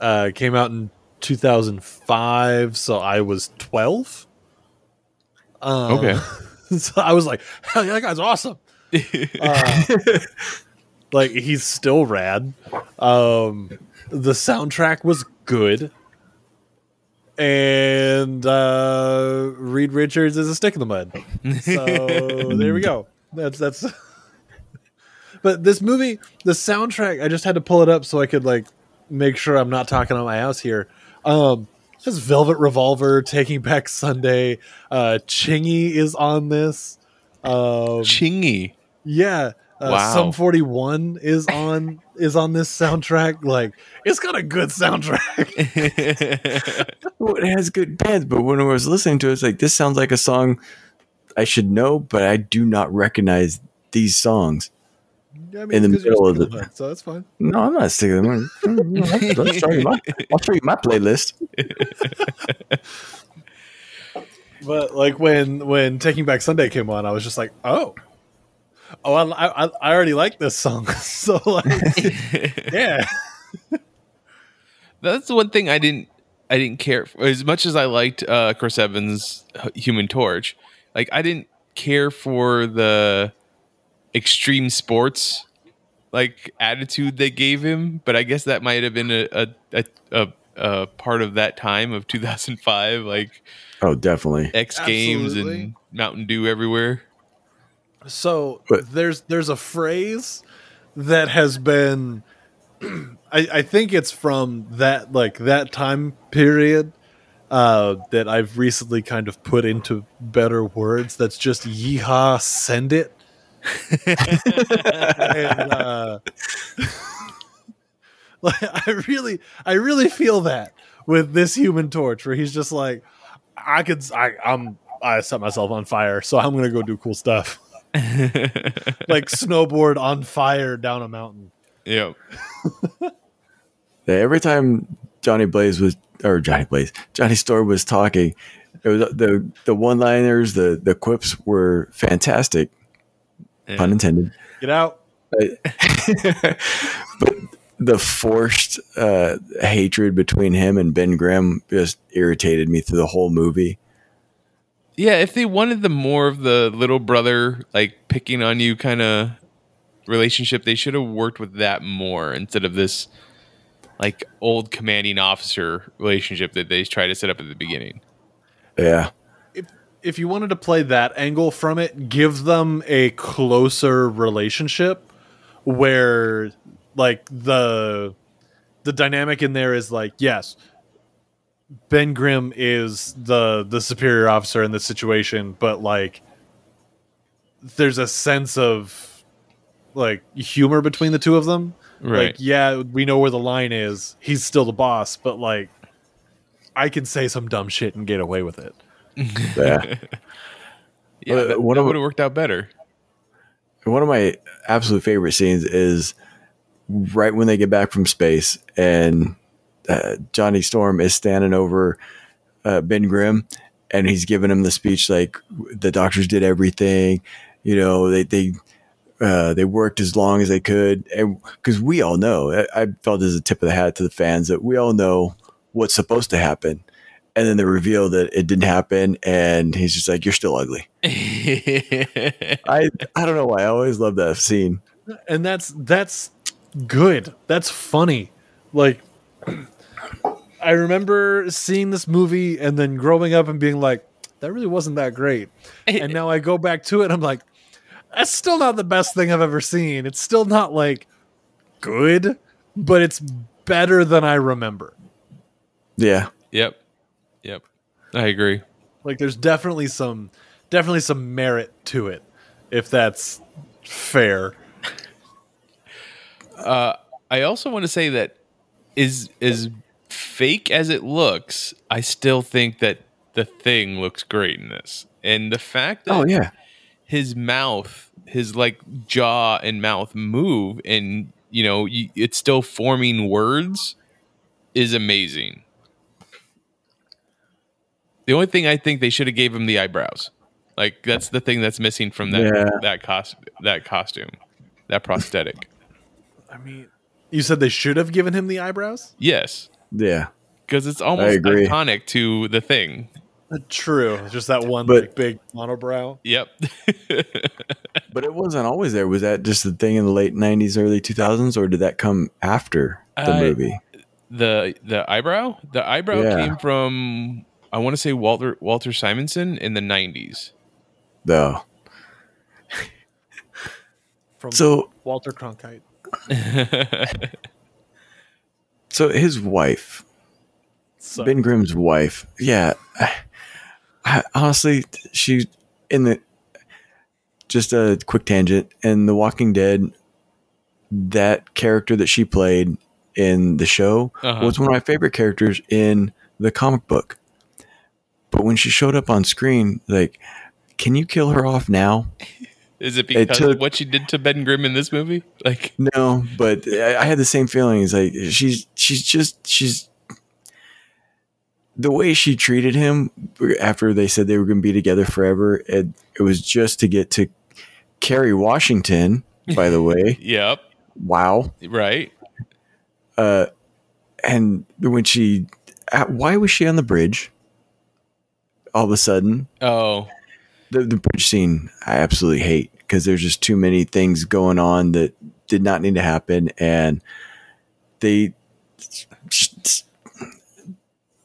Uh came out in 2005, so I was 12. Um, Okay. so I was like, hell yeah, that guy's awesome. Uh, like he's still rad. Um, the soundtrack was good, and uh, Reed Richards is a stick in the mud. So there we go. That's that's. but this movie, the soundtrack, I just had to pull it up so I could like make sure I'm not talking on my house here. Um, Velvet Revolver, Taking Back Sunday, uh, Chingy is on this. Um, Chingy. Yeah. Uh, Wow. Sum 41 is on is on this soundtrack. Like it's got a good soundtrack. Well, it has good bands, but when I was listening to it, it's like this sounds like a song I should know, but I do not recognize these songs. I mean, In the it's 'cause you're middle of sticking the- with it, so that's fine. No, I'm not sticking them. I'll show you my, I'll show you my playlist. But like when when Taking Back Sunday came on, I was just like, oh, oh, I I, I already like this song. so like, yeah, That's the one thing I didn't I didn't care for. as much as I liked uh, Chris Evans' Human Torch. Like I didn't care for the extreme sports like attitude they gave him, but I guess that might have been a a, a, a, a part of that time of 2005, like Oh, definitely. X Games Absolutely. and Mountain Dew everywhere. So But- there's there's a phrase that has been I, I think it's from that like that time period uh, that I've recently kind of put into better words. That's just yeehaw, send it. and, uh, like I really, I really feel that with this Human Torch, where he's just like, I could, I, I'm, I set myself on fire, so I'm gonna go do cool stuff, like snowboard on fire down a mountain. Yep. Yeah, every time Johnny Blaze was or Johnny Blaze, Johnny Storm was talking, it was the the one liners, the the quips were fantastic. Yeah. Pun intended. Get out. but the forced uh, hatred between him and Ben Grimm just irritated me through the whole movie. Yeah, if they wanted the more of the little brother like picking on you kind of relationship, they should have worked with that more instead of this like old commanding officer relationship that they try to set up at the beginning. Yeah, if if you wanted to play that angle from it, give them a closer relationship where like the the dynamic in there is like yes Ben Grimm is the the superior officer in this situation but like there's a sense of like humor between the two of them Right. like yeah we know where the line is he's still the boss but like I can say some dumb shit and get away with it yeah. Yeah, Uh, that, one that would have worked out better. One of my absolute favorite scenes is right when they get back from space and uh, Johnny Storm is standing over uh, Ben Grimm and he's giving him the speech like the doctors did everything, you know, they they uh, they worked as long as they could, and because we all know, I, I felt as a tip of the hat to the fans that we all know what's supposed to happen, and then the reveal that it didn't happen, and he's just like, "You're still ugly." I I don't know why I always love that scene. and that's that's good. That's funny. Like I remember seeing this movie and then growing up and being like, that really wasn't that great. And now I go back to it and I'm like, that's still not the best thing I've ever seen. It's still not like good, but it's better than I remember. Yeah, yep. Yep. I agree. Like there's definitely some definitely some merit to it if that's fair. Uh I also want to say that is as fake as it looks, I still think that the thing looks great in this. And the fact that oh yeah, his mouth, his like jaw and mouth move and you know, y- it's still forming words is amazing. The only thing I think they should have gave him the eyebrows. Like that's the thing that's missing from that Yeah. that cost that costume. That prosthetic. I mean, you said they should have given him the eyebrows? Yes. yeah. because it's almost iconic to the thing. True. Just that one But- like big monobrow. Yep. But it wasn't always there. Was that just the thing in the late '90s, early 2000s, or did that come after the I- movie? the the eyebrow, the eyebrow Yeah. came from I want to say Walter Walter Simonson in the nineties. Though. From So Walter Cronkite. so his wife, So, Ben Grimm's wife, yeah. I, honestly, she in the just a quick tangent in The Walking Dead. That character that she played in the show Uh-huh. was one of my favorite characters in the comic book. But when she showed up on screen, like, can you kill her off now? Is it because took- of what she did to Ben Grimm in this movie? Like, No, but I, I had the same feelings. Like she's she's just she's the way she treated him after they said they were going to be together forever. It it was just to get to Kerry Washington. By the way, yep, wow. right. Uh, and when she, uh, why was she on the bridge? All of a sudden, Oh, the, the bridge scene I absolutely hate because there's just too many things going on that did not need to happen, and they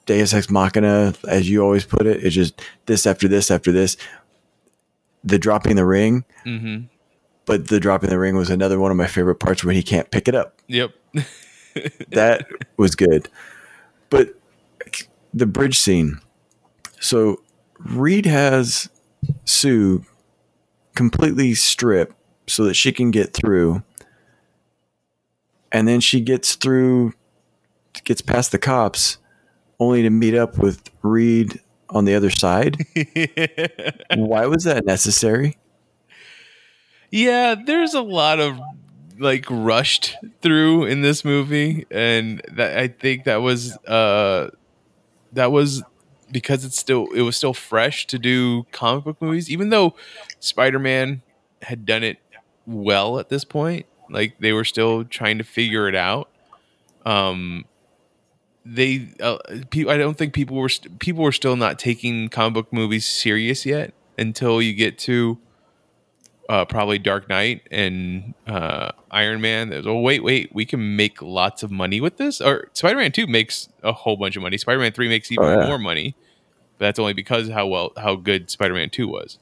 Deus Ex Machina, as you always put it, it's just this after this after this. The dropping the ring, hmm but the dropping the ring was another one of my favorite parts when he can't pick it up. Yep. That was good, but the bridge scene. So Reed has Sue completely stripped so that she can get through. And then she gets through, gets past the cops, only to meet up with Reed on the other side. Why was that necessary? Yeah, there's a lot of like rushed through in this movie, and that I think that was uh that was because it's still it was still fresh to do comic book movies, even though Spider Man had done it well at this point. Like they were still trying to figure it out. Um, they uh, people I don't think people were st- people were still not taking comic book movies serious yet until you get to uh, probably Dark Knight and uh, Iron Man. There's, oh wait, wait, we can make lots of money with this. Or Spider Man Two makes a whole bunch of money. Spider Man Three makes even Oh, yeah. more money. But that's only because how well how good Spider Man Two was.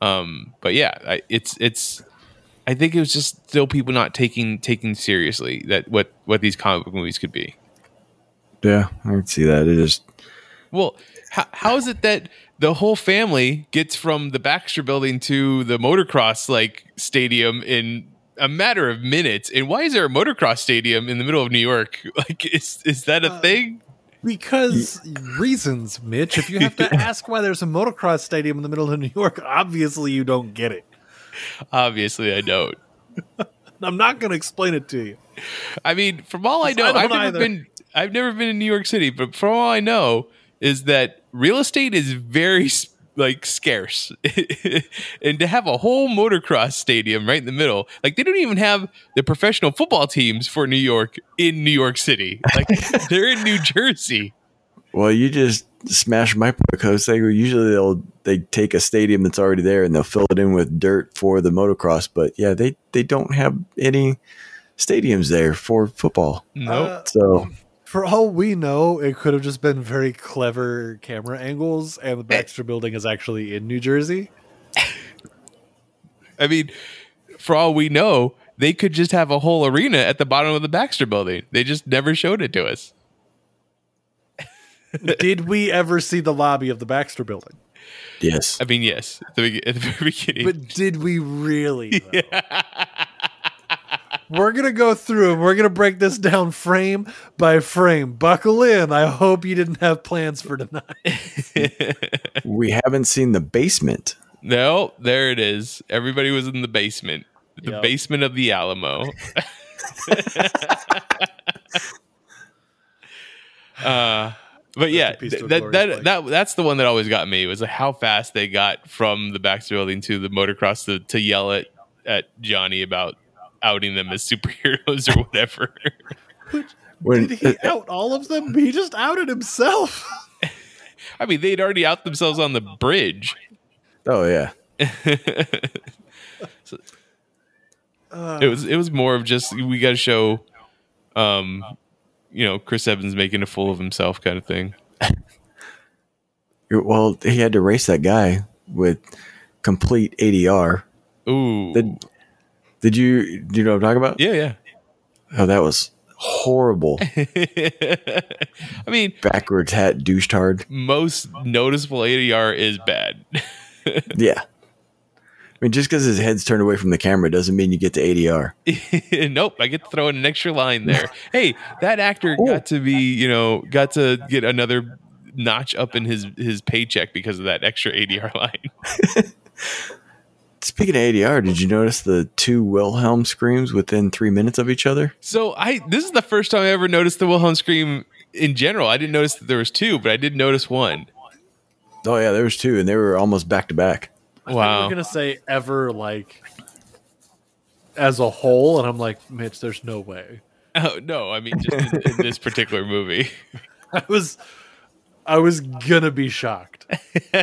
Um, but yeah, I, it's it's. I think it was just still people not taking taking seriously that what what these comic book movies could be. Yeah, I can see that. It is Well, how, how is it that the whole family gets from the Baxter building to the motocross like stadium in a matter of minutes? And why is there a motocross stadium in the middle of New York? Like, is is that a Uh, thing? Because reasons, Mitch. If you have to ask why there's a motocross stadium in the middle of New York, obviously you don't get it. Obviously, I don't. I'm not going to explain it to you. I mean, from all I I know, don't I've never either. been I've never been in New York City, but from all I know is that real estate is very s- like scarce. and to have a whole motocross stadium right in the middle, like they don't even have the professional football teams for New York in New York City. Like they're in New Jersey. well. You just smash my point because they usually they'll they take a stadium that's already there and they'll fill it in with dirt for the motocross. But yeah, they they don't have any stadiums there for football. Nope. Uh, So for all we know, it could have just been very clever camera angles, and the eh. Baxter building is actually in New Jersey. I mean, for all we know, they could just have a whole arena at the bottom of the Baxter building. They just never showed it to us. Did we ever see the lobby of the Baxter building? yes, I mean, yes, at the, at the very beginning. But did we really? though? We're gonna go through and we're gonna break this down frame by frame. Buckle in. I hope you didn't have plans for tonight. we haven't seen the basement. No, there it is. Everybody was in the basement. The Yep. basement of the Alamo. uh but yeah, in peace to a that, that, that that's the one that always got me was how fast they got from the Baxter building to the motocross to, to yell at at Johnny about outing them as superheroes or whatever. When Did he out all of them? He just outed himself. I mean, they'd already out themselves on the bridge. oh yeah, Uh, it was it was more of just we got to show um you know chris evans making a fool of himself kind of thing well he had to race that guy with complete ADR. ooh Did, did you do you know what I'm talking about? yeah yeah Oh, that was horrible. i mean Backwards hat douche tard. most noticeable adr is bad Yeah. I mean, just because his head's turned away from the camera doesn't mean you get to ADR. nope i get to throw in an extra line there hey that actor got to be you know got to get another notch up in his his paycheck because of that extra adr line Speaking of ADR, did you notice the two Wilhelm screams within three minutes of each other? So I this is the first time I ever noticed the Wilhelm scream in general. I didn't notice that there was two, but I did notice one. Oh yeah, there was two, and they were almost back to back. Wow. We're gonna say ever like as a whole, and I'm like, Mitch, there's no way. Oh no, I mean just in, in this particular movie. I was, I was gonna be shocked.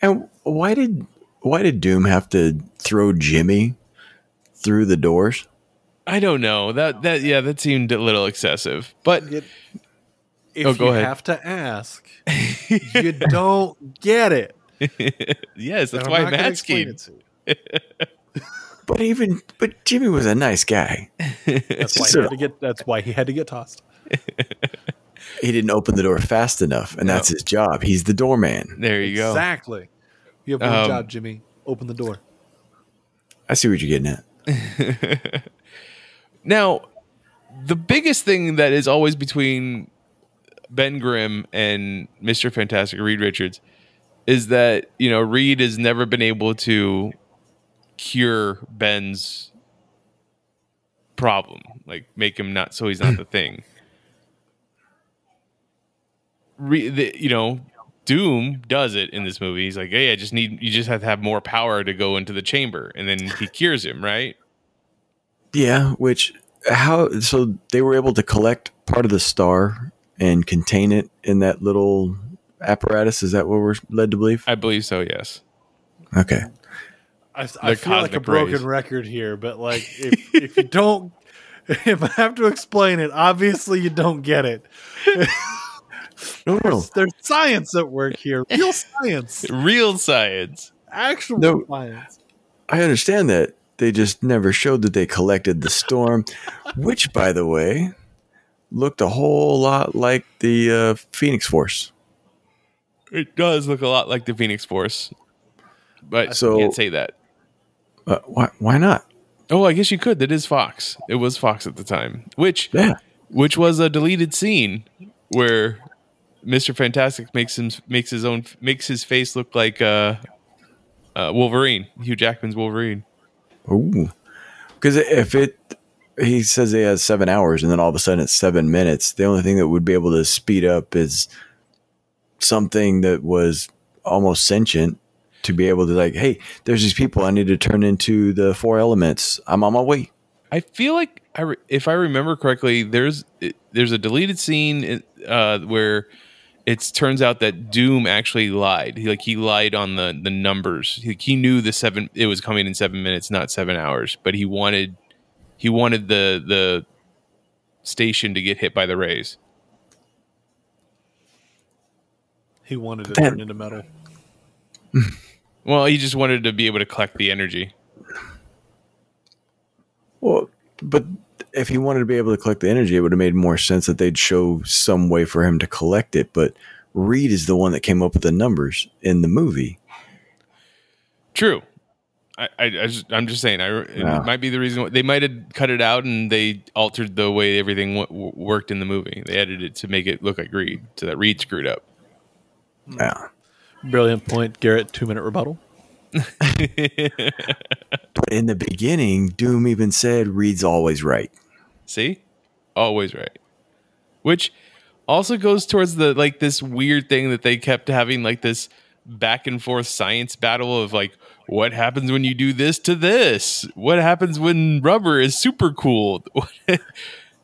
And why did why did Doom have to throw Jimmy through the doors? I don't know. That that yeah, that seemed a little excessive. But It- if Oh, you ahead. have to ask, you don't get it. yes, that's why I'm I'm not gonna asking. it to you. But even but Jimmy was a nice guy. That's why he had to get. That's why he had to get tossed. He didn't open the door fast enough, and that's his job. He's the doorman. There you go. Exactly. You have one Um, job, Jimmy. Open the door. I see what you're getting at. Now, the biggest thing that is always between Ben Grimm and Mr. Fantastic Reed Richards is that, you know, Reed has never been able to cure Ben's problem, like make him not so he's not the thing. Re, the, you know, Doom does it in this movie. He's like, "Hey, I just need you just have to have more power to go into the chamber." And then he cures him, right? Yeah, which how so they were able to collect part of the star and contain it in that little apparatus. Is that what we're led to believe? I believe so, yes. Okay. I, I feel like a broken rays. record here, but like if if you don't, if I have to explain it, obviously you don't get it. No, no, There's science at work here, real science, Real science. actual No. science. I understand that. They just never showed that they collected the storm, which, by the way, looked a whole lot like the uh, Phoenix Force. It does look a lot like the Phoenix Force, but So- you can't say that. Uh, why? Why not? Oh, I guess you could. That is Fox. It was Fox at the time, which Yeah. which was a deleted scene where Mister Fantastic makes him makes his own makes his face look like uh, uh, Wolverine, Hugh Jackman's Wolverine. Ooh. Because if it, he says he has seven hours, and then all of a sudden it's seven minutes. The only thing that would be able to speed up is something that was almost sentient to be able to like, hey, there's these people I need to turn into the four elements. I'm on my way. I feel like I re- if I remember correctly, there's there's a deleted scene uh, where it turns out that Doom actually lied. He, like he lied on the the numbers. He, he knew the seven it was coming in seven minutes, not seven hours. But he wanted he wanted the the station to get hit by the rays. He wanted to turn into metal. Well, he just wanted to be able to collect the energy. Well, but if he wanted to be able to collect the energy, it would have made more sense that they'd show some way for him to collect it. But Reed is the one that came up with the numbers in the movie. True. I, I, I just, I'm just saying. I, it Yeah. might be the reason why they might have cut it out and they altered the way everything w- w- worked in the movie. They edited it to make it look like Reed, so that Reed screwed up. Yeah. Brilliant point, Garrett. Two minute rebuttal. But in the beginning, Doom even said Reed's always right. See, always right. Which also goes towards the like this weird thing that they kept having like this back and forth science battle of like what happens when you do this to this what happens when rubber is super cool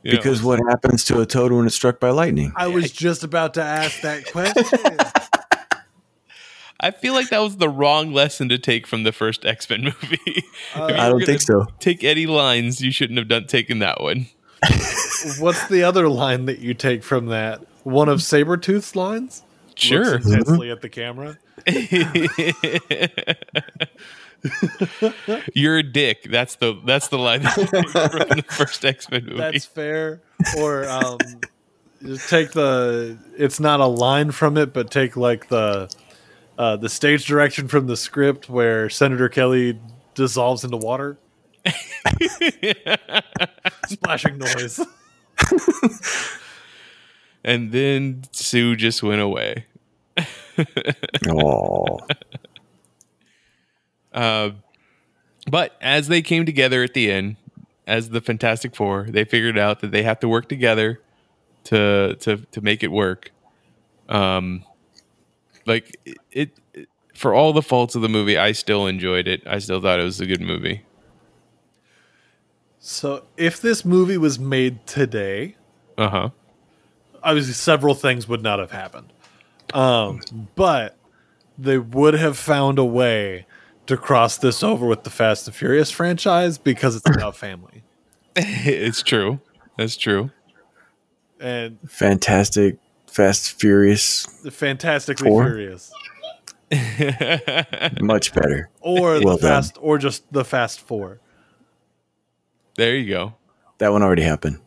You know, Because what happens to a toad when it's struck by lightning? I was just about to ask that question. I feel like that was the wrong lesson to take from the first X Men movie. Uh, if you I don't think so. Take any lines, you shouldn't have done taken that one. What's the other line that you take from that? One of Sabretooth's lines? Sure. Looks intensely at the camera. You're a dick. That's the that's the line from the first X Men movie. That's fair. Or um, just take the. It's not a line from it, but take like the uh, the stage direction from the script where Senator Kelly dissolves into water. Splashing noise. and then Sue just went away. Oh, Uh, but as they came together at the end, as the Fantastic Four, they figured out that they have to work together to to to make it work. Um, like it, it for all the faults of the movie, I still enjoyed it. I still thought it was a good movie. So if this movie was made today, Uh huh. obviously several things would not have happened. Um, but they would have found a way to cross this over with the Fast and Furious franchise because it's about family. it's true. That's true. And fantastic, fast, furious, the Fantastically Four? Furious. much better. Or Well the done. Fast or just the Fast Four. There you go. That one already happened.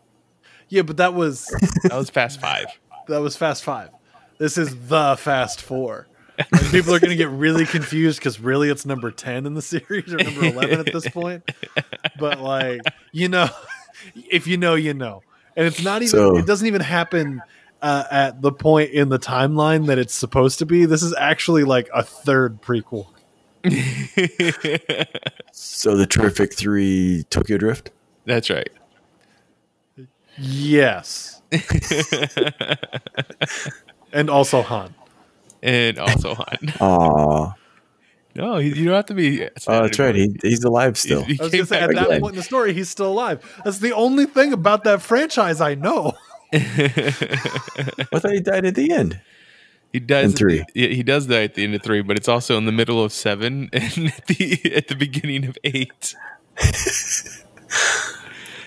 Yeah, but that was That was Fast Five. that was Fast Five. This is the Fast Four. And people are going to get really confused because really it's number 10 in the series or number 11 at this point. But, like, you know, if you know, you know. And it's not even, So- it doesn't even happen uh, at the point in the timeline that it's supposed to be. This is actually like a third prequel. So the Terrific Three Tokyo Drift. That's right. Yes. and also Han. And also Han. Aw, No, you you don't have to be. oh, that's right. He, he's alive still. He I was going to say, back at that again. point in the story, he's still alive. That's the only thing about that franchise I know. I thought he died at the end. He does In three. Yeah, he does that at the end of three, but it's also in the middle of seven and at the at the beginning of eight.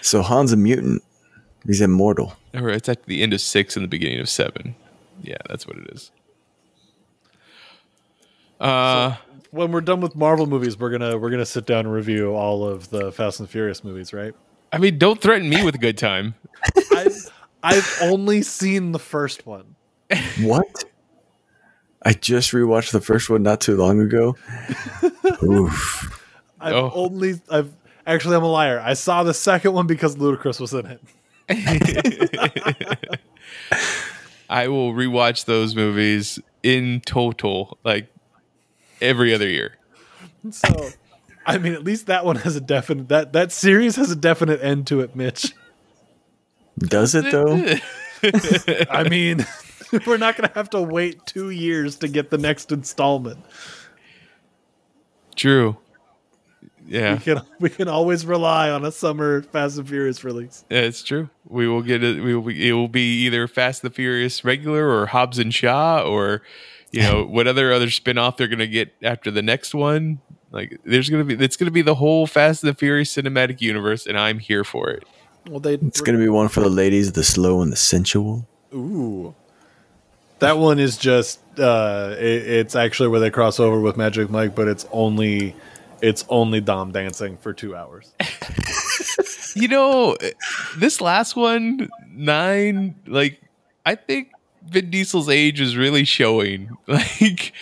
So Han's a mutant. He's immortal. Or it's at the end of six and the beginning of seven. Yeah, that's what it is. Uh, when we're done with Marvel movies, we're gonna we're gonna sit down and review all of the Fast and Furious movies, right? I mean, don't threaten me with a good time. I've, I've only seen the first one. What? I just rewatched the first one not too long ago. Oof. I've Oh. only I've actually I'm a liar. I saw the second one because Ludacris was in it. I will rewatch those movies in total, like every other year. So I mean, at least that one has a definite that that series has a definite end to it, Mitch. Does it though? I mean, we're not gonna have to wait two years to get the next installment. True. Yeah, We can we can always rely on a summer Fast and Furious release. Yeah, it's true. We will get it. We will. Be, it will be either Fast and the Furious regular or Hobbs and Shaw or you know what other other spin off they're gonna get after the next one. Like there's gonna be it's gonna be the whole Fast and the Furious cinematic universe, and I'm here for it. Well, they It's gonna be one for the ladies, the slow and the sensual. Ooh. That one is just uh it, it's actually where they cross over with Magic Mike, but it's only it's only Dom dancing for 2 hours. You know, this last one nine, like I think Vin Diesel's age is really showing. Like,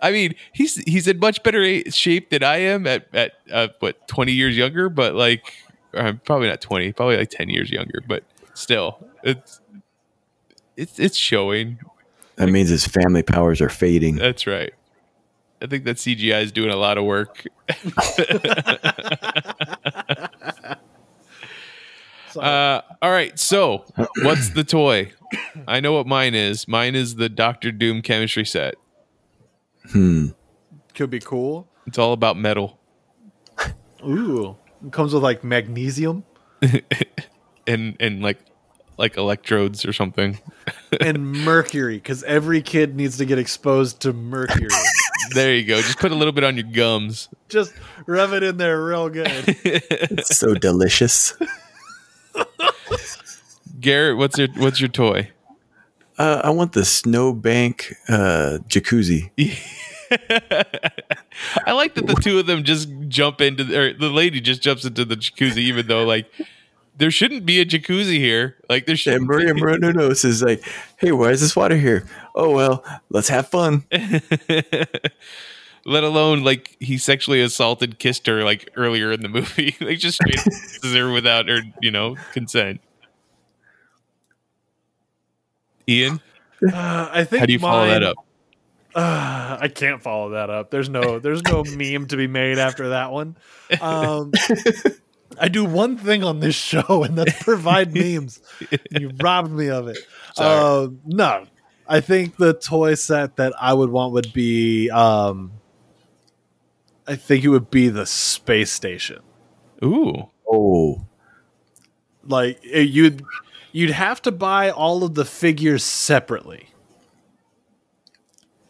I mean, he's he's in much better shape than I am at at uh, what twenty years younger, but like uh, probably not twenty, probably like ten years younger, but still, it's it's it's showing. That means his family powers are fading. That's right. I think that CGI is doing a lot of work. Uh, all right. So, what's the toy? I know what mine is. Mine is the Doctor Doom chemistry set. Hmm. could be cool. It's all about metal Ooh. It comes with like magnesium and and like like electrodes or something. and mercury cuz every kid needs to get exposed to mercury. There you go. Just put a little bit on your gums. just rub it in there real good. It's so delicious. Garrett, what's your what's your toy? Uh, I want the snowbank uh, jacuzzi. I like that the two of them just jump into the, or the lady just jumps into the jacuzzi, even though like there shouldn't be a jacuzzi here. Like there should And Maria Menounos is like, "Hey, why is this water here? Oh well, let's have fun." let alone like he sexually assaulted kissed her like earlier in the movie like just straight kisses her without her you know consent ian Uh, I think how do you follow that up Uh, I can't follow that up. There's no there's no meme to be made after that one. Um, I do one thing on this show, and that's provide memes. You robbed me of it. Uh, no, I think the toy set that I would want would be. Um, I think it would be the space station. ooh Oh, Like you'd you'd have to buy all of the figures separately.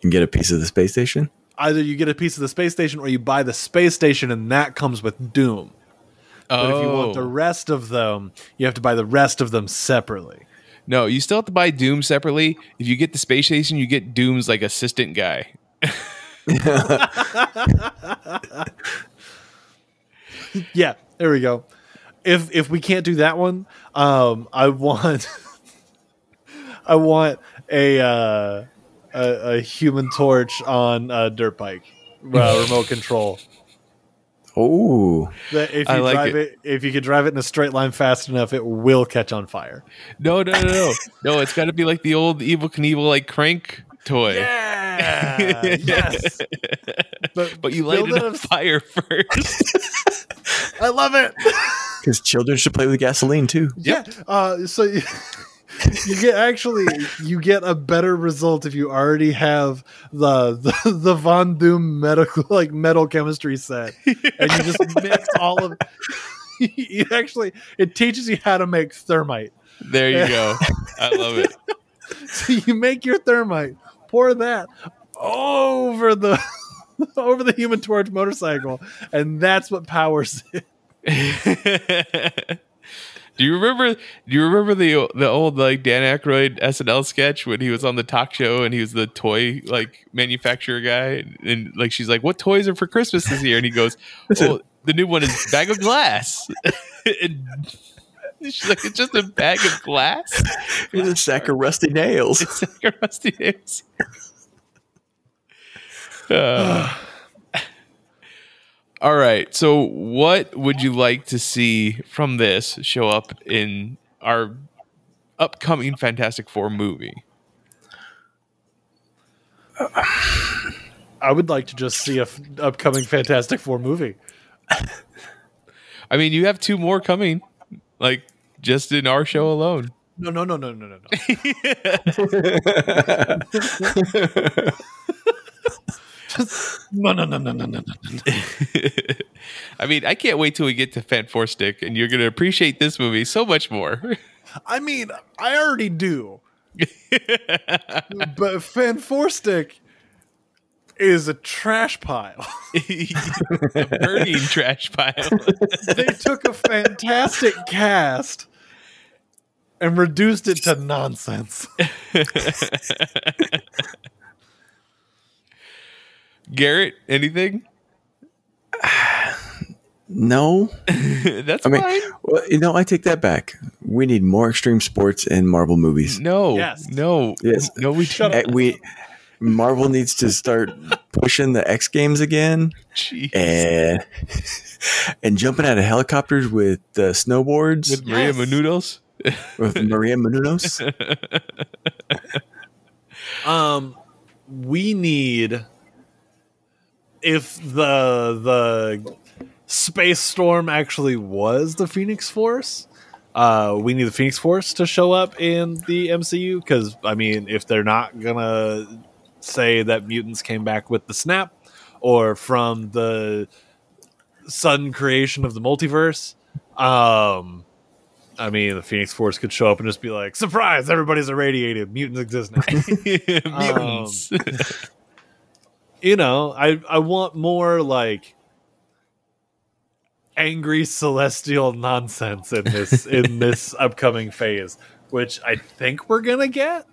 and get a piece of the space station. Either you get a piece of the space station, or you buy the space station, and that comes with Doom. But if you want the Oh. rest of them, you have to buy the rest of them separately. no you still have to buy doom separately if you get the space station you get doom's like assistant guy Yeah, there we go. if if we can't do that one, um, I want I want a uh, a, a human torch on a dirt bike, uh, remote control. Oh, That if I you like drive it. it. if you can drive it in a straight line fast enough, it will catch on fire. No, no, no, no. no, it's got to be like the old Evel Knievel like crank toy. Yeah, yes. But, But you light it it on up- fire first. I love it. because children should play with gasoline too. Yeah. Uh, so you, get actually you get a better result if you already have the the, the Von Doom medical like metal chemistry set, and you just mix all of. You actually, it teaches you how to make thermite. there you go. I love it. So you make your thermite, pour that over the over the Human Torch motorcycle, and that's what powers it. Do you remember? Do you remember the the old like Dan Aykroyd SNL sketch when he was on the talk show and he was the toy like manufacturer guy and, and, like she's like, "What toys are for Christmas this year?" And he goes, "Oh, the new one is bag of glass." and she's like, "It's just a bag of glass." It's a sack of rusty nails. It's a rusty nails. Uh, all right. So, what would you like to see from this show up in our upcoming Fantastic Four movie? I would like to just see a f- upcoming Fantastic Four movie. I mean, you have two more coming, like just in our show alone. No, no, no, no, no, no, no. no, no, no, no, no, no, no. I mean, I can't wait till we get to Fant4stic, and you're going to appreciate this movie so much more. I mean, I already do. but Fant4stic is a trash pile. a burning trash pile. they took a fantastic cast and reduced it to nonsense. Garrett, anything? No, That's I mean, fine. well, you know, I take that back. We need more extreme sports in Marvel movies. No, Yes. no, Yes. no. We Shut Eh, we Marvel needs to start pushing the X Games again, Jeez. and and jumping out of helicopters with uh, snowboards with Maria Yes. Menounos. with Maria Menounos. Um, we need if the the space storm actually was the Phoenix Force. Uh, we need the Phoenix Force to show up in the MCU because I mean, if they're not gonna say that mutants came back with the snap or from the sudden creation of the multiverse, um, I mean, the Phoenix Force could show up and just be like, "Surprise! Everybody's irradiated. Mutants exist now." Mutants. You know, I I want more like angry celestial nonsense in this in this upcoming phase, which I think we're gonna get.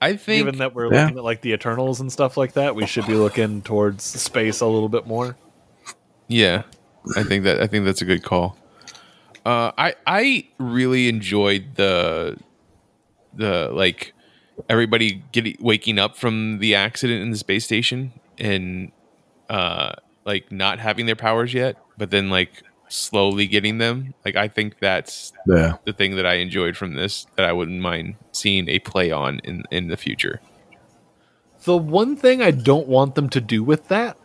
I think Given that we're Yeah. looking at like the Eternals and stuff like that, we should be looking towards space a little bit more. Yeah, I think that I think that's a good call. Uh, I I really enjoyed the the like everybody getting waking up from the accident in the space station and uh like not having their powers yet, but then like slowly getting them. Like I think that's Yeah, the thing that I enjoyed from this that I wouldn't mind seeing a play on in in the future. The one thing I don't want them to do with that,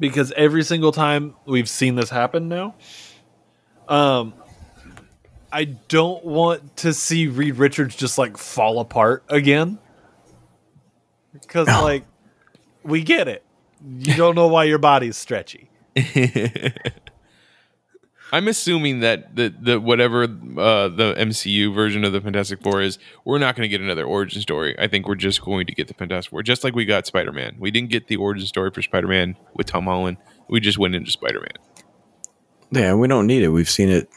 because every single time we've seen this happen now, um, I don't want to see Reed Richards just like fall apart again. Because No. like, we get it. You don't know why your body's stretchy. I'm assuming that the the whatever uh, the MCU version of the Fantastic Four is, we're not going to get another origin story. I think we're just going to get the Fantastic Four, just like we got Spider Man. We didn't get the origin story for Spider Man with Tom Holland. We just went into Spider Man. yeah. We don't need it. We've seen it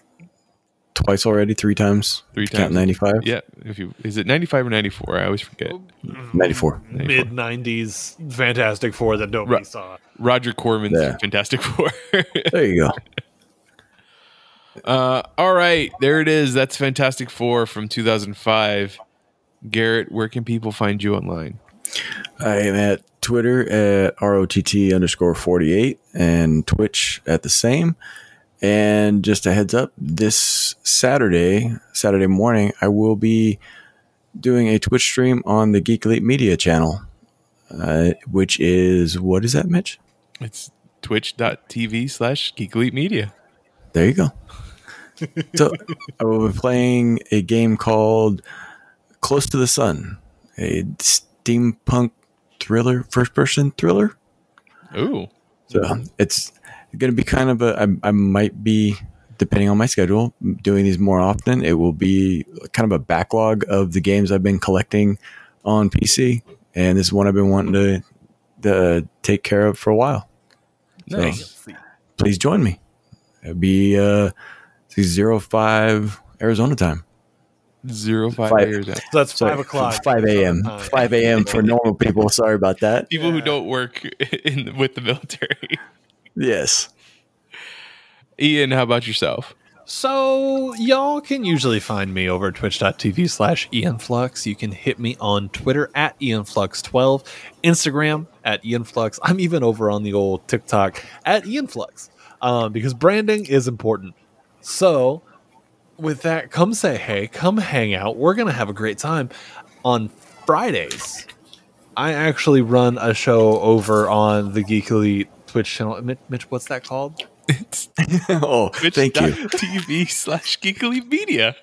twice already, three times. Three Count times. ninety five. Yeah. If you is it ninety five or ninety four? I always forget. Ninety four. Mid '90s Fantastic Four that nobody Right. saw. Roger Corman's Yeah. Fantastic Four. There you go. uh, all right, there it is. That's Fantastic Four from 2005. Garrett, where can people find you online? I am at Twitter at ROTT underscore 48 and Twitch at the same. And just a heads up, this Saturday, Saturday morning, I will be doing a Twitch stream on the Geek Elite Media channel, uh, which is, what is that, Mitch? It's twitch.tv slash Geek Elite Media. There you go. so I will be playing a game called Close to the Sun, a steampunk thriller, first person thriller. Ooh. So it's going to be kind of a. I, I might be, depending on my schedule, doing these more often. It will be kind of a backlog of the games I've been collecting on PC, and this is one I've been wanting to, to take care of for a while. Nice. Please join me. It'll be uh, zero five Arizona time. Zero five Five. So that's Sorry, five o'clock. Five a.m. Five a.m. for normal people. Sorry about that. People who don't work in with the military. Yes. Ian, how about yourself? So y'all can usually find me over twitch.tv slash ianflux. You can hit me on Twitter at ianflux12, Instagram at ianflux. I'm even over on the old TikTok at ianflux um, because branding is important. So with that, come say hey, come hang out. We're going to have a great time. On Fridays, I actually run a show over on the Geek Elite Twitch channel. Mitch, Mitch what's that called? It's oh, thank you. TV slash Geek Elite Media.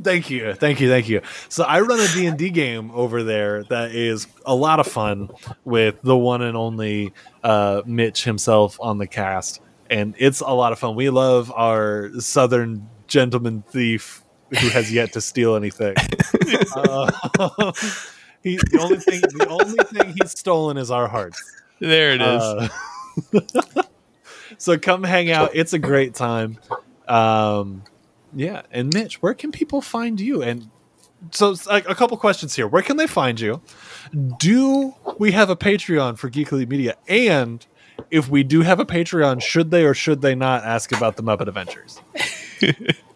Thank you, thank you, thank you. So I run a D and D game over there that is a lot of fun with the one and only uh, Mitch himself on the cast, and it's a lot of fun. We love our Southern gentleman thief who has yet to steal anything. uh, he, the only thing, the only thing he's stolen is our hearts. There it is. Uh, so come hang out. It's a great time. Um, yeah. And Mitch, where can people find you? And so like a couple questions here. Where can they find you? Do we have a Patreon for Geek Elite Media? And if we do have a Patreon, should they or should they not ask about the Muppet Adventures?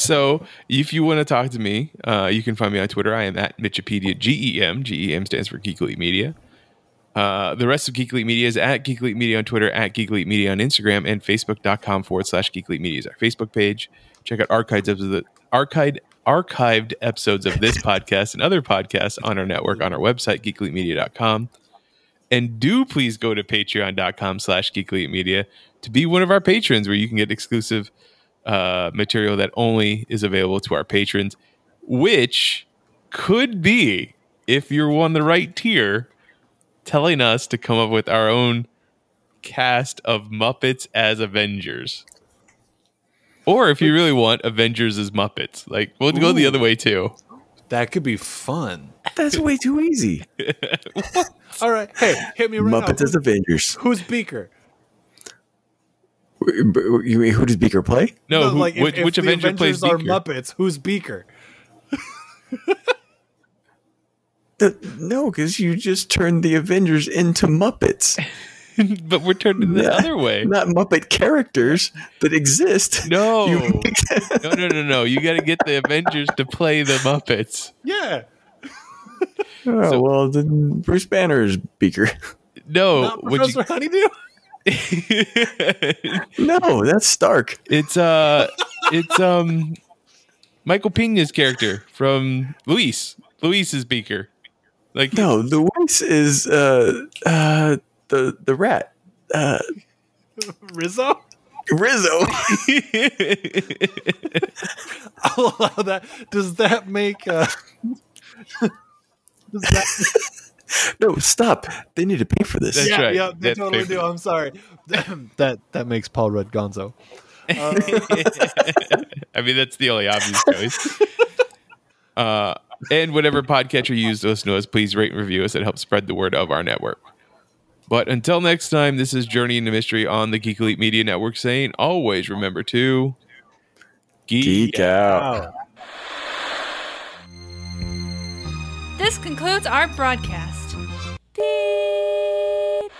So, if you want to talk to me, uh, you can find me on Twitter. I am at Mitchipedia, G E M. G E M stands for Geek Elite Media. Uh, the rest of Geek Elite Media is at Geek Elite Media on Twitter, at Geek Elite Media on Instagram, and Facebook.com forward slash Geek Elite Media is our Facebook page. Check out archived episodes of the archived archived episodes of this podcast and other podcasts on our network on our website, geekelitemedia.com. And do please go to patreon.com slash Geek Elite Media to be one of our patrons where you can get exclusive uh, material that only is available to our patrons, which could be, if you're on the right tier, telling us to come up with our own cast of Muppets as Avengers. Or if you really want Avengers as Muppets, like we'll go the other way too. That could be fun. That's way too easy. All right. Hey, hit me right Muppets now. as Avengers. Who's Beaker? Who does Beaker play? No, who, like if- which, if which the Avenger plays Avengers are Beaker? Muppets? Who's Beaker? The, no, because you just turned the Avengers into Muppets, but we're turning the Yeah. other way. not Muppet characters that exist. No, You no, no, no, no. You got to get the Avengers to play the Muppets. Yeah. oh, So- well, then Bruce Banner is Beaker. No, Not what you- Professor Honeydew. No, that's Stark. it's uh, it's um, Michael Pena's character from Luis. Luis is Beaker. Like No, Luis is uh, uh, the the rat. Uh, Rizzo. Rizzo. I'll allow that. Does that make? Uh, does that? no, stop. They need to pay for this. That's yeah, right. yeah, they That's totally fair. do. I'm sorry. that that makes Paul Rudd Gonzo. I mean, that's the only obvious choice. Uh, and whatever podcatcher you use to listen to us, please rate and review us. It helps spread the word of our network. But until next time, this is Journey into Mystery on the Geek Elite Media Network saying always remember to geek, geek out. out. This concludes our broadcast. Beep.